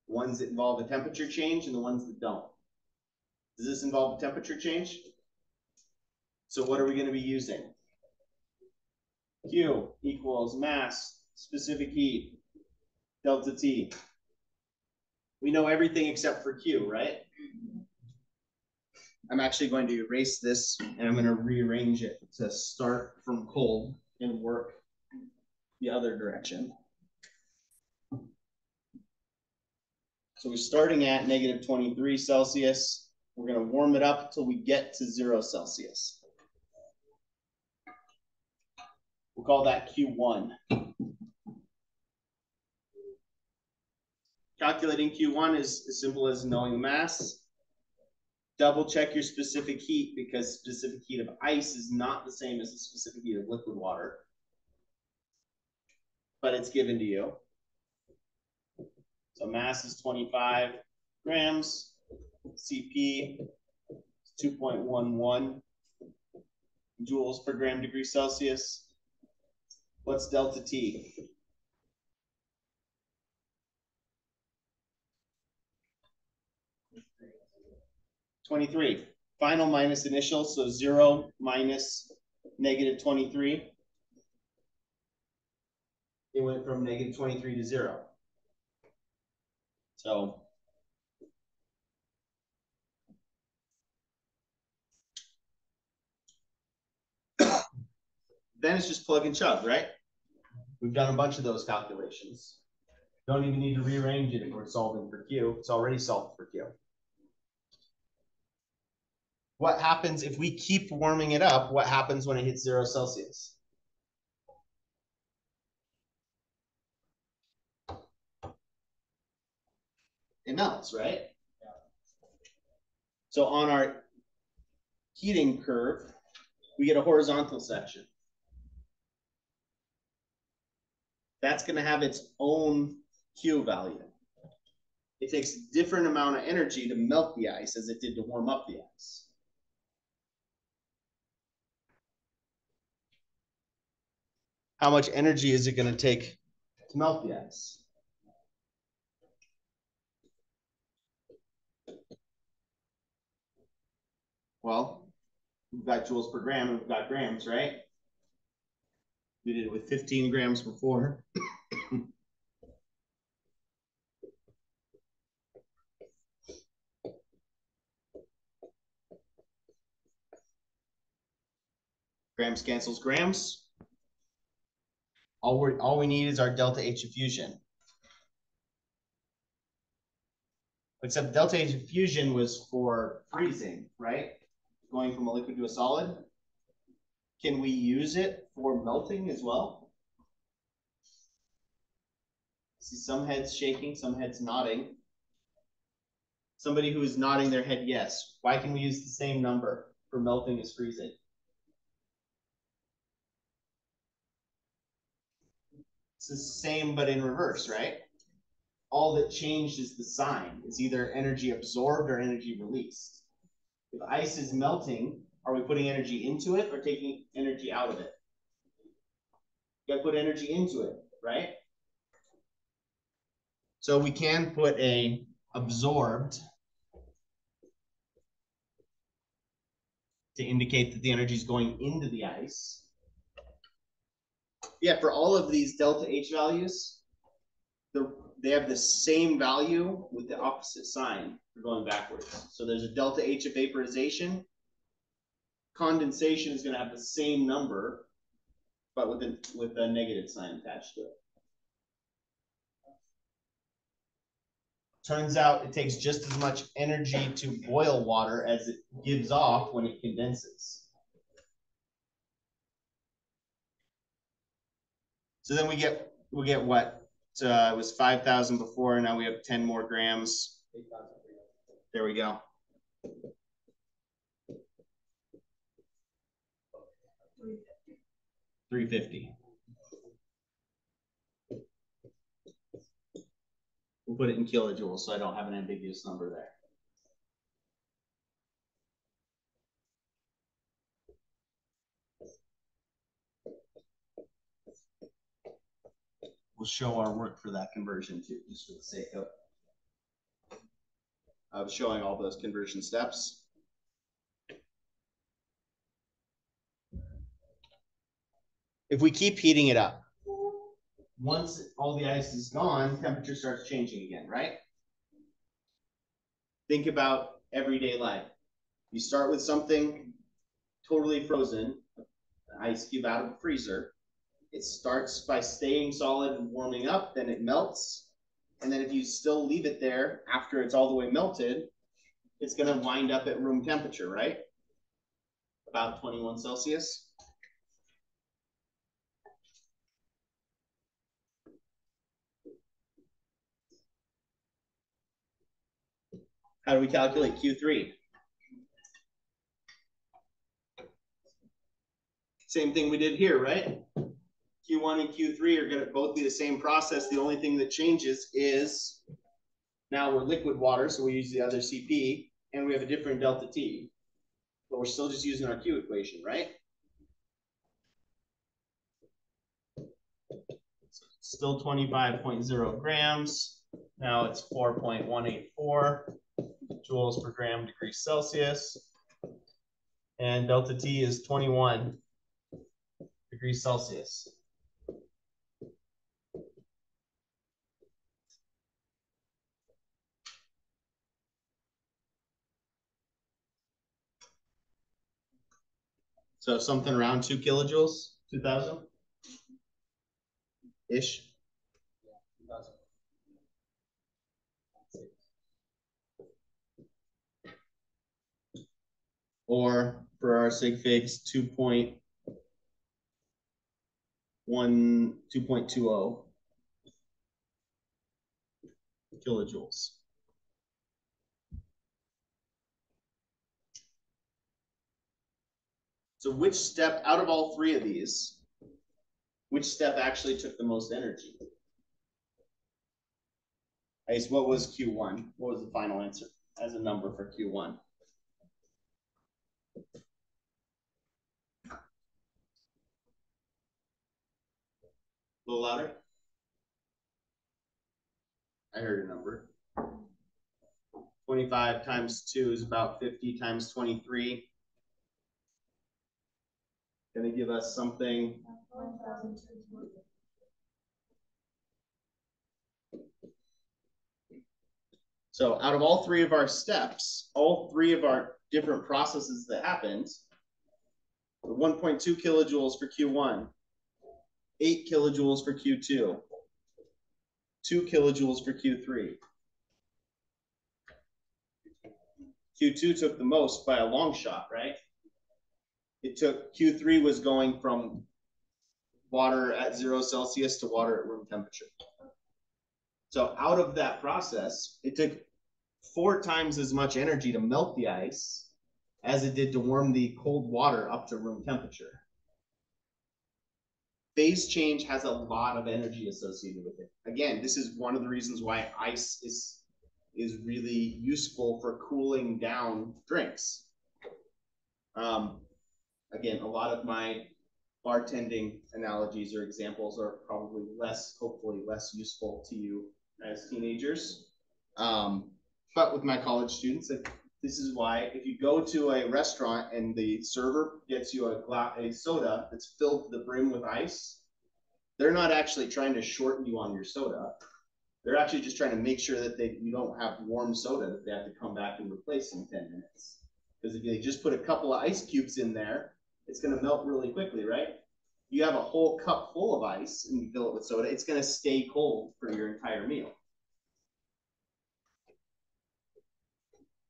Ones that involve a temperature change and the ones that don't. Does this involve a temperature change? So what are we going to be using? Q equals mass, specific heat, delta T. We know everything except for Q, right? I'm actually going to erase this and I'm going to rearrange it to start from cold and work the other direction. So we're starting at negative 23 Celsius. We're going to warm it up until we get to zero Celsius. We'll call that Q1. Calculating Q1 is as simple as knowing the mass. Double check your specific heat because specific heat of ice is not the same as the specific heat of liquid water. But it's given to you. So mass is 25 grams. CP is 2.11 joules per gram degree Celsius. What's delta T? Twenty-three. Final minus initial, so zero minus negative twenty-three. It went from negative twenty-three to zero. So. *coughs* Then it's just plug and chug, right? We've done a bunch of those calculations. Don't even need to rearrange it if we're solving for Q. It's already solved for Q. What happens if we keep warming it up? What happens when it hits zero Celsius? It melts, right? So on our heating curve, we get a horizontal section. That's going to have its own Q value. It takes a different amount of energy to melt the ice as it did to warm up the ice. How much energy is it going to take to melt the ice? Well, we've got joules per gram and we've got grams, right? We did it with 15 grams before. *coughs* grams cancels grams. All we all we need is our delta H of fusion. Except delta H of fusion was for freezing, right? going from a liquid to a solid. Can we use it for melting as well? See some heads shaking, some heads nodding. Somebody who is nodding their head yes. Why can we use the same number for melting as freezing? It's the same but in reverse, right? All that changed is the sign. It's either energy absorbed or energy released. If ice is melting, are we putting energy into it or taking energy out of it? You gotta put energy into it, right? So we can put a absorbed to indicate that the energy is going into the ice. Yeah, for all of these delta H values, the, they have the same value with the opposite sign for going backwards. So there's a delta H of vaporization. Condensation is gonna have the same number, but with a, with a negative sign attached to it. Turns out it takes just as much energy to boil water as it gives off when it condenses. So then we get, we get what? Uh, it was five thousand before, now we have ten more grams. There we go. Three fifty. We'll put it in kilojoules, so I don't have an ambiguous number there. We'll show our work for that conversion too, just for the sake of of showing all those conversion steps. If we keep heating it up, once all the ice is gone, temperature starts changing again, right? Think about everyday life. You start with something totally frozen, an ice cube out of a freezer. It starts by staying solid and warming up, then it melts. And then if you still leave it there after it's all the way melted, it's gonna wind up at room temperature, right? About 21 Celsius. How do we calculate Q3? Same thing we did here, right? Q1 and Q3 are gonna both be the same process. The only thing that changes is now we're liquid water, so we use the other CP, and we have a different delta T. But we're still just using our Q equation, right? Still 25.0 grams. Now it's 4.184 joules per gram degree Celsius. And delta T is 21 degrees Celsius. So something around two kilojoules, two thousand? Ish. Or for our sig figs, two point one, two point two oh kilojoules. So which step out of all three of these, which step actually took the most energy? I guess what was Q1? What was the final answer as a number for Q1? A little louder. I heard a number. Twenty-five times two is about fifty times twenty-three. Gonna give us something, One thousand two hundred. so out of all three of our steps, all three of our different processes that happened, one point two kilojoules for Q one, eight kilojoules for Q two, two kilojoules for Q three. Q2 took the most by a long shot, right? It took, Q3 was going from water at zero Celsius to water at room temperature. So out of that process, it took four times as much energy to melt the ice as it did to warm the cold water up to room temperature. Phase change has a lot of energy associated with it. Again, this is one of the reasons why ice is is really useful for cooling down drinks. Um, again, a lot of my bartending analogies or examples are probably less, hopefully less useful to you as teenagers. Um, but with my college students, this is why if you go to a restaurant and the server gets you a glass, a soda that's filled to the brim with ice, they're not actually trying to shorten you on your soda. They're actually just trying to make sure that they you don't have warm soda that they have to come back and replace in 10 minutes. Because if they just put a couple of ice cubes in there, it's going to melt really quickly, right? You have a whole cup full of ice and you fill it with soda, it's going to stay cold for your entire meal.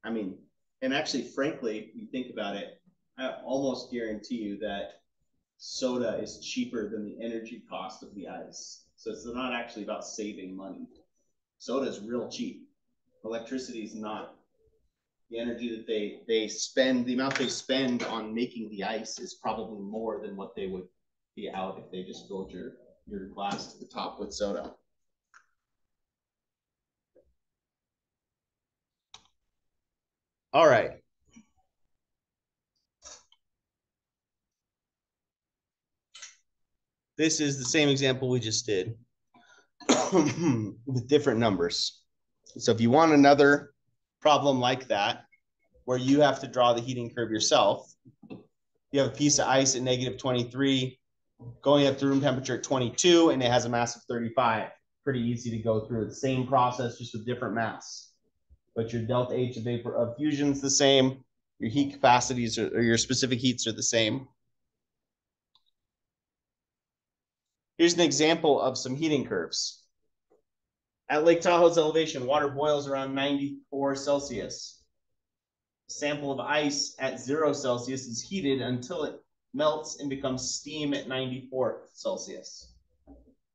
I mean, and actually, frankly, you think about it, I almost guarantee you that soda is cheaper than the energy cost of the ice. So it's not actually about saving money. Soda is real cheap. Electricity is not. The energy that they they spend, the amount they spend on making the ice is probably more than what they would be out if they just filled your your glass to the top with soda. All right. This is the same example we just did *coughs* with different numbers. So if you want another problem like that, where you have to draw the heating curve yourself, you have a piece of ice at negative 23 going up to room temperature at 22 and it has a mass of 35. Pretty easy to go through the same process, just with different mass. But your delta H of vapor of fusion is the same. Your heat capacities are, or your specific heats are the same. Here's an example of some heating curves. At Lake Tahoe's elevation, water boils around 94 Celsius. A sample of ice at zero Celsius is heated until it melts and becomes steam at 94 Celsius.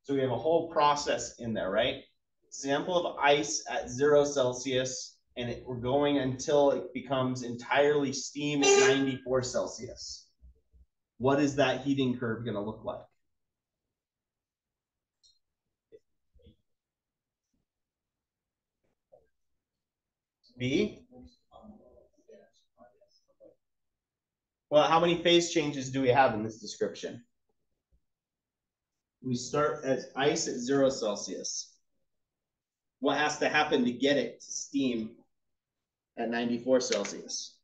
So we have a whole process in there, right? Sample of ice at zero Celsius, and it, we're going until it becomes entirely steam at 94 Celsius. What is that heating curve going to look like? B? Well, how many phase changes do we have in this description? We start as ice at zero Celsius. What has to happen to get it to steam at 94 Celsius?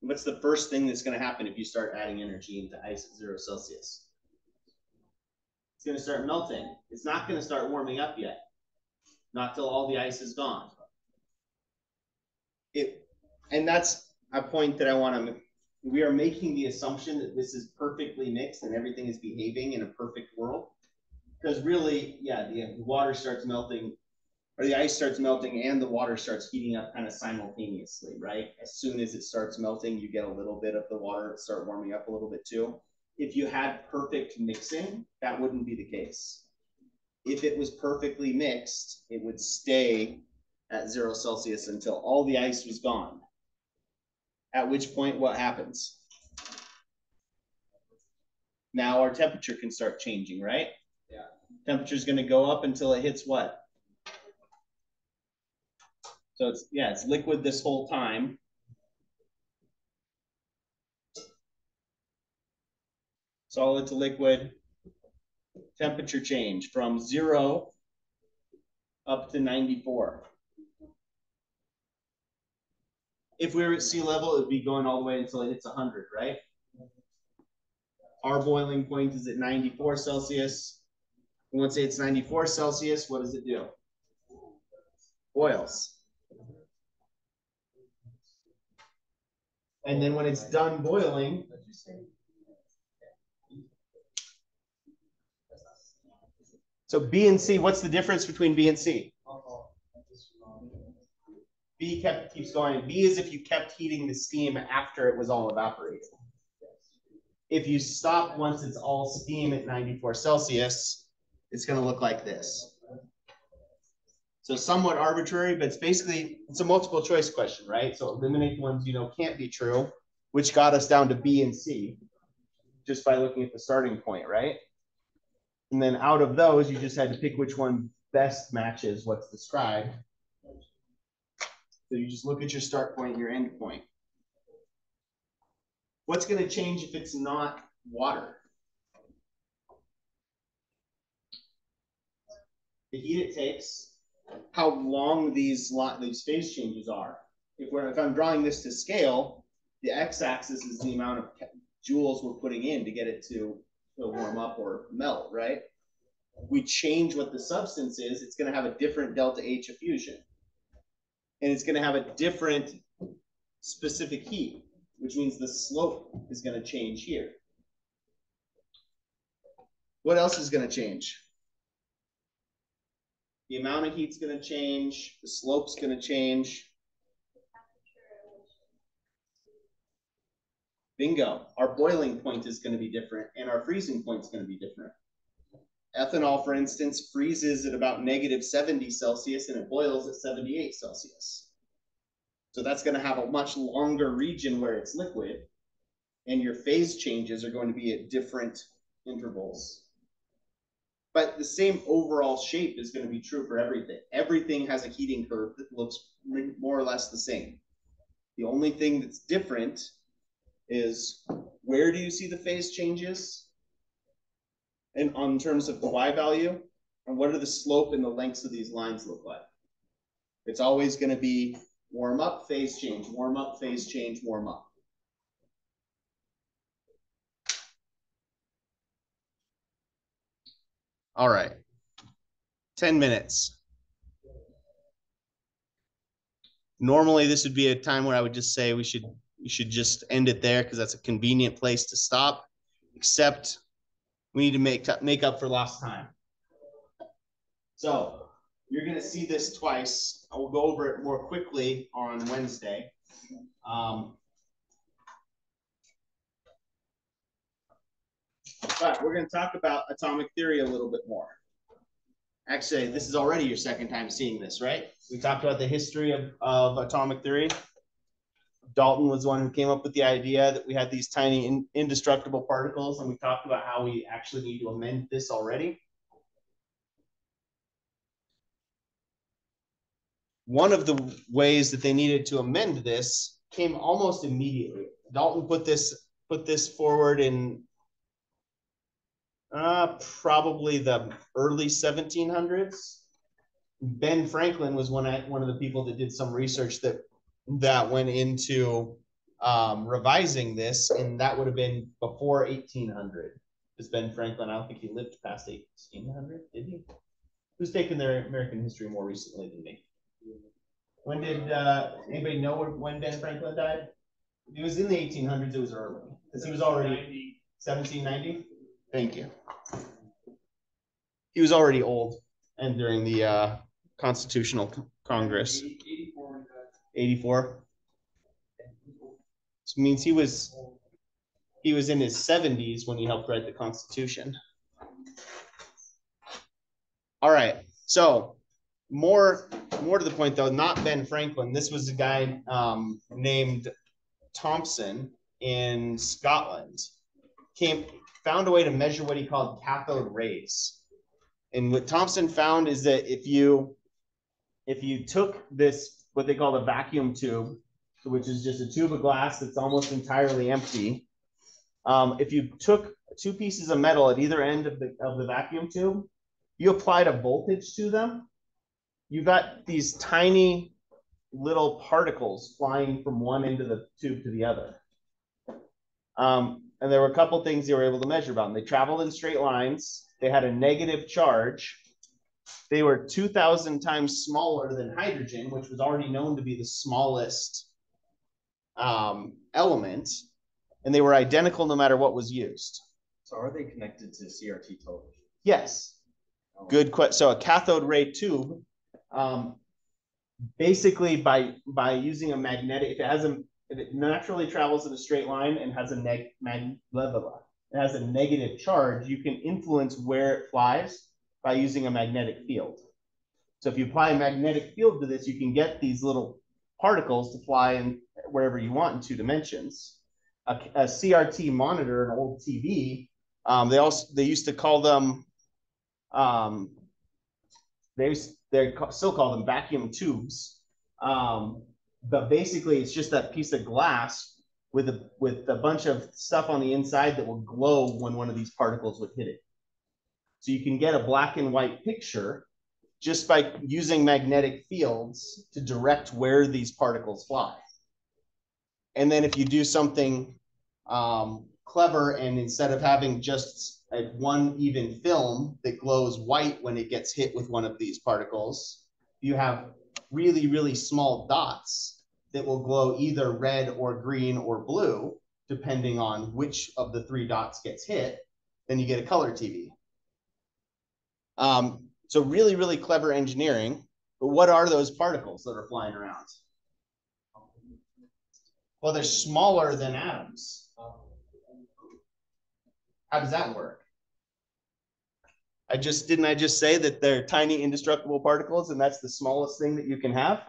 What's the first thing that's going to happen if you start adding energy into ice at zero Celsius? It's going to start melting. It's not going to start warming up yet. Not till all the ice is gone. It, and that's a point that I want to. We are making the assumption that this is perfectly mixed and everything is behaving in a perfect world. Because really, yeah, the water starts melting or the ice starts melting and the water starts heating up kind of simultaneously, right? As soon as it starts melting, you get a little bit of the water start warming up a little bit too. If you had perfect mixing, that wouldn't be the case. If it was perfectly mixed, it would stay at zero Celsius until all the ice was gone. At which point, what happens? Now our temperature can start changing, right? Yeah. Temperature is going to go up until it hits what? So it's, yeah, it's liquid this whole time. Solid to liquid. Temperature change from zero up to 94. If we were at sea level, it'd be going all the way until it hits 100, right? Our boiling point is at 94 Celsius. Once it's 94 Celsius, what does it do? Boils. And then when it's done boiling, So B and C, what's the difference between B and C? B kept, keeps going. B is if you kept heating the steam after it was all evaporated. If you stop once it's all steam at ninety-four Celsius, it's gonna look like this. So somewhat arbitrary, but it's basically, it's a multiple choice question, right? So eliminate the ones you know can't be true, which got us down to B and C. Just by looking at the starting point, right? And then out of those, you just had to pick which one best matches what's described. So you just look at your start point and your end point. What's gonna change if it's not water? The heat it takes, how long these lot, these phase changes are. If we're, if I'm drawing this to scale, the x-axis is the amount of joules we're putting in to get it to, to warm up or melt, right? We change what the substance is, it's gonna have a different delta H effusion. And it's gonna have a different specific heat, which means the slope is gonna change here. What else is gonna change? The amount of heat's gonna change, the slope's gonna change. Bingo, our boiling point is gonna be different and our freezing point is gonna be different. Ethanol, for instance, freezes at about negative seventy Celsius and it boils at seventy-eight Celsius. So that's gonna have a much longer region where it's liquid. And your phase changes are going to be at different intervals. But the same overall shape is gonna be true for everything. Everything has a heating curve that looks more or less the same. The only thing that's different is where do you see the phase changes? And on terms of the y value, and what do the slope and the lengths of these lines look like? It's always gonna be warm up, phase change, warm up, phase change, warm up. All right. Ten minutes. Normally, this would be a time where I would just say we should, we should just end it there because that's a convenient place to stop. Except we need to make, make up for lost time. So you're gonna see this twice. I will go over it more quickly on Wednesday. Um, but we're gonna talk about atomic theory a little bit more. Actually, this is already your second time seeing this, right? We talked about the history of, of atomic theory. Dalton was the one who came up with the idea that we had these tiny in- indestructible particles, and we talked about how we actually need to amend this already. One of the ways that they needed to amend this came almost immediately. Dalton put this put this forward in uh, probably the early 1700s. Ben Franklin was one one of the people that did some research that that went into um, revising this, and that would have been before 1800. Because Ben Franklin, I don't think he lived past 1800, did he? Who's taken their American history more recently than me? When did uh, anybody know when Ben Franklin died? It was in the 1800s. It was early because he was already 1790. Thank you. He was already old, and during the uh, Constitutional Congress. 84. This means he was he was in his 70s when he helped write the Constitution. All right. So more more to the point though, not Ben Franklin. This was a guy um, named Thomson in Scotland. Came found a way to measure what he called cathode rays. And what Thomson found is that if you if you took this what they call the vacuum tube, which is just a tube of glass that's almost entirely empty. Um, if you took two pieces of metal at either end of the of the vacuum tube, you applied a voltage to them, you got these tiny little particles flying from one end of the tube to the other. Um, and there were a couple things they were able to measure about them. They traveled in straight lines. They had a negative charge. They were 2,000 times smaller than hydrogen, which was already known to be the smallest um, element. And they were identical no matter what was used. So are they connected to CRT television? Yes. Good question. so a cathode ray tube, um, basically by, by using a magnetic, if it has a, if it naturally travels in a straight line and has a neg, mag, blah, blah, blah, it has a negative charge, you can influence where it flies by using a magnetic field. So if you apply a magnetic field to this, you can get these little particles to fly in wherever you want in two dimensions. A, a CRT monitor, an old TV, um, they also they used to call them, um, they they still call them vacuum tubes, um, but basically it's just that piece of glass with a with a bunch of stuff on the inside that will glow when one of these particles would hit it. So you can get a black and white picture just by using magnetic fields to direct where these particles fly. And then if you do something um, clever and instead of having just a one even film that glows white when it gets hit with one of these particles, you have really, really small dots that will glow either red or green or blue, depending on which of the three dots gets hit, then you get a color TV. Um, so really, really clever engineering. But what are those particles that are flying around? Well, they're smaller than atoms. How does that work? I just didn't I just say that they're tiny indestructible particles and that's the smallest thing that you can have?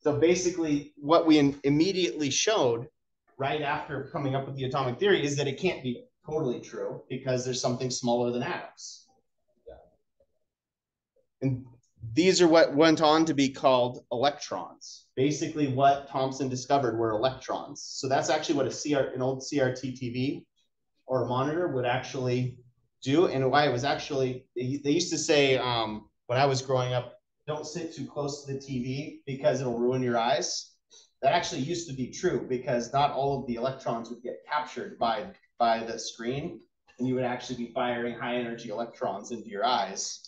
So basically what we immediately showed right after coming up with the atomic theory is that it can't be totally true because there's something smaller than atoms. And these are what went on to be called electrons. Basically, what Thomson discovered were electrons. So that's actually what a CR, an old CRT TV or a monitor would actually do, and why it was actually. They used to say um, when I was growing up, "Don't sit too close to the TV because it'll ruin your eyes." That actually used to be true because not all of the electrons would get captured by by the screen, and you would actually be firing high energy electrons into your eyes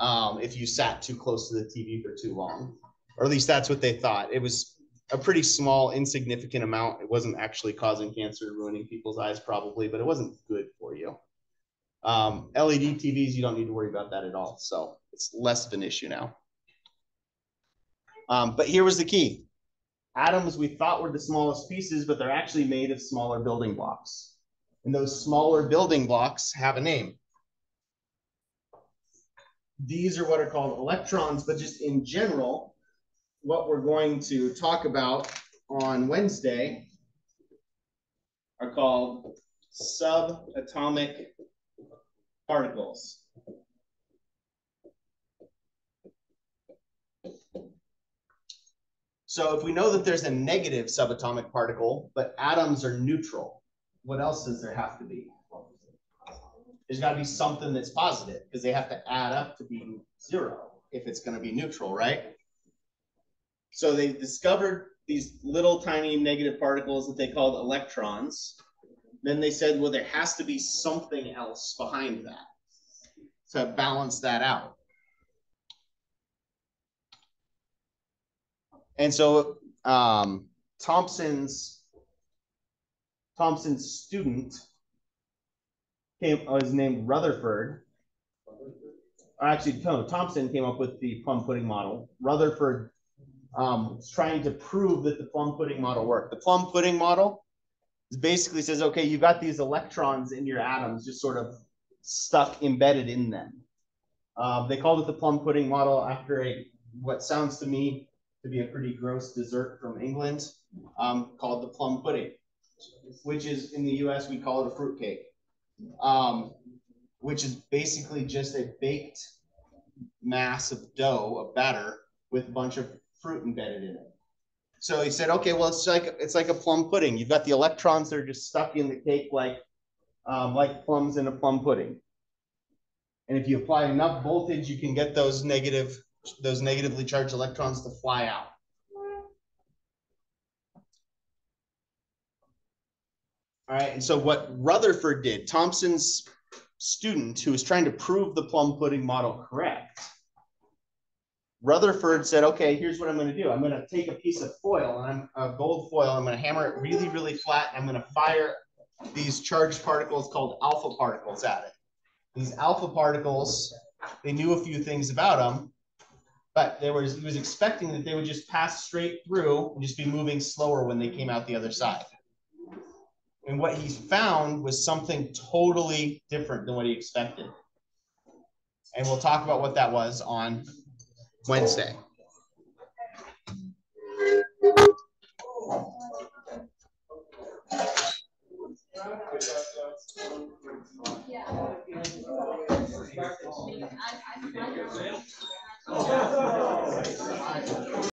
um, if you sat too close to the TV for too long, or at least that's what they thought. It was a pretty small, insignificant amount. It wasn't actually causing cancer, ruining people's eyes, probably, but it wasn't good for you. Um, LED TVs, you don't need to worry about that at all. So it's less of an issue now. Um, but here was the key. Atoms we thought were the smallest pieces, but they're actually made of smaller building blocks. And those smaller building blocks have a name these are what are called electrons, but just in general, what we're going to talk about on Wednesday are called subatomic particles. So if we know that there's a negative subatomic particle, but atoms are neutral, what else does there have to be? There's got to be something that's positive because they have to add up to be zero if it's going to be neutral, right? So they discovered these little tiny negative particles that they called electrons. Then they said, well, there has to be something else behind that to balance that out. And so um, Thomson's Thomson's student came was named Rutherford. Or actually, no, Thomson came up with the plum pudding model. Rutherford um, was trying to prove that the plum pudding model worked. The plum pudding model basically says, okay, you've got these electrons in your atoms just sort of stuck embedded in them. Uh, they called it the plum pudding model after a what sounds to me to be a pretty gross dessert from England um, called the plum pudding, which is in the U.S. we call it a fruit cake um, which is basically just a baked mass of dough, a batter with a bunch of fruit embedded in it. So he said, okay, well, it's like it's like a plum pudding. You've got the electrons that are just stuck in the cake like um, like plums in a plum pudding. And if you apply enough voltage, you can get those negative those negatively charged electrons to fly out. All right, and so what Rutherford did, Thomson's student who was trying to prove the plum pudding model correct, Rutherford said, okay, here's what I'm going to do. I'm going to take a piece of foil, and I'm a gold foil. I'm going to hammer it really, really flat. And I'm going to fire these charged particles called alpha particles at it. These alpha particles They knew a few things about them, but there was he was expecting that they would just pass straight through and just be moving slower when they came out the other side. And what he found was something totally different than what he expected. And we'll talk about what that was on Wednesday.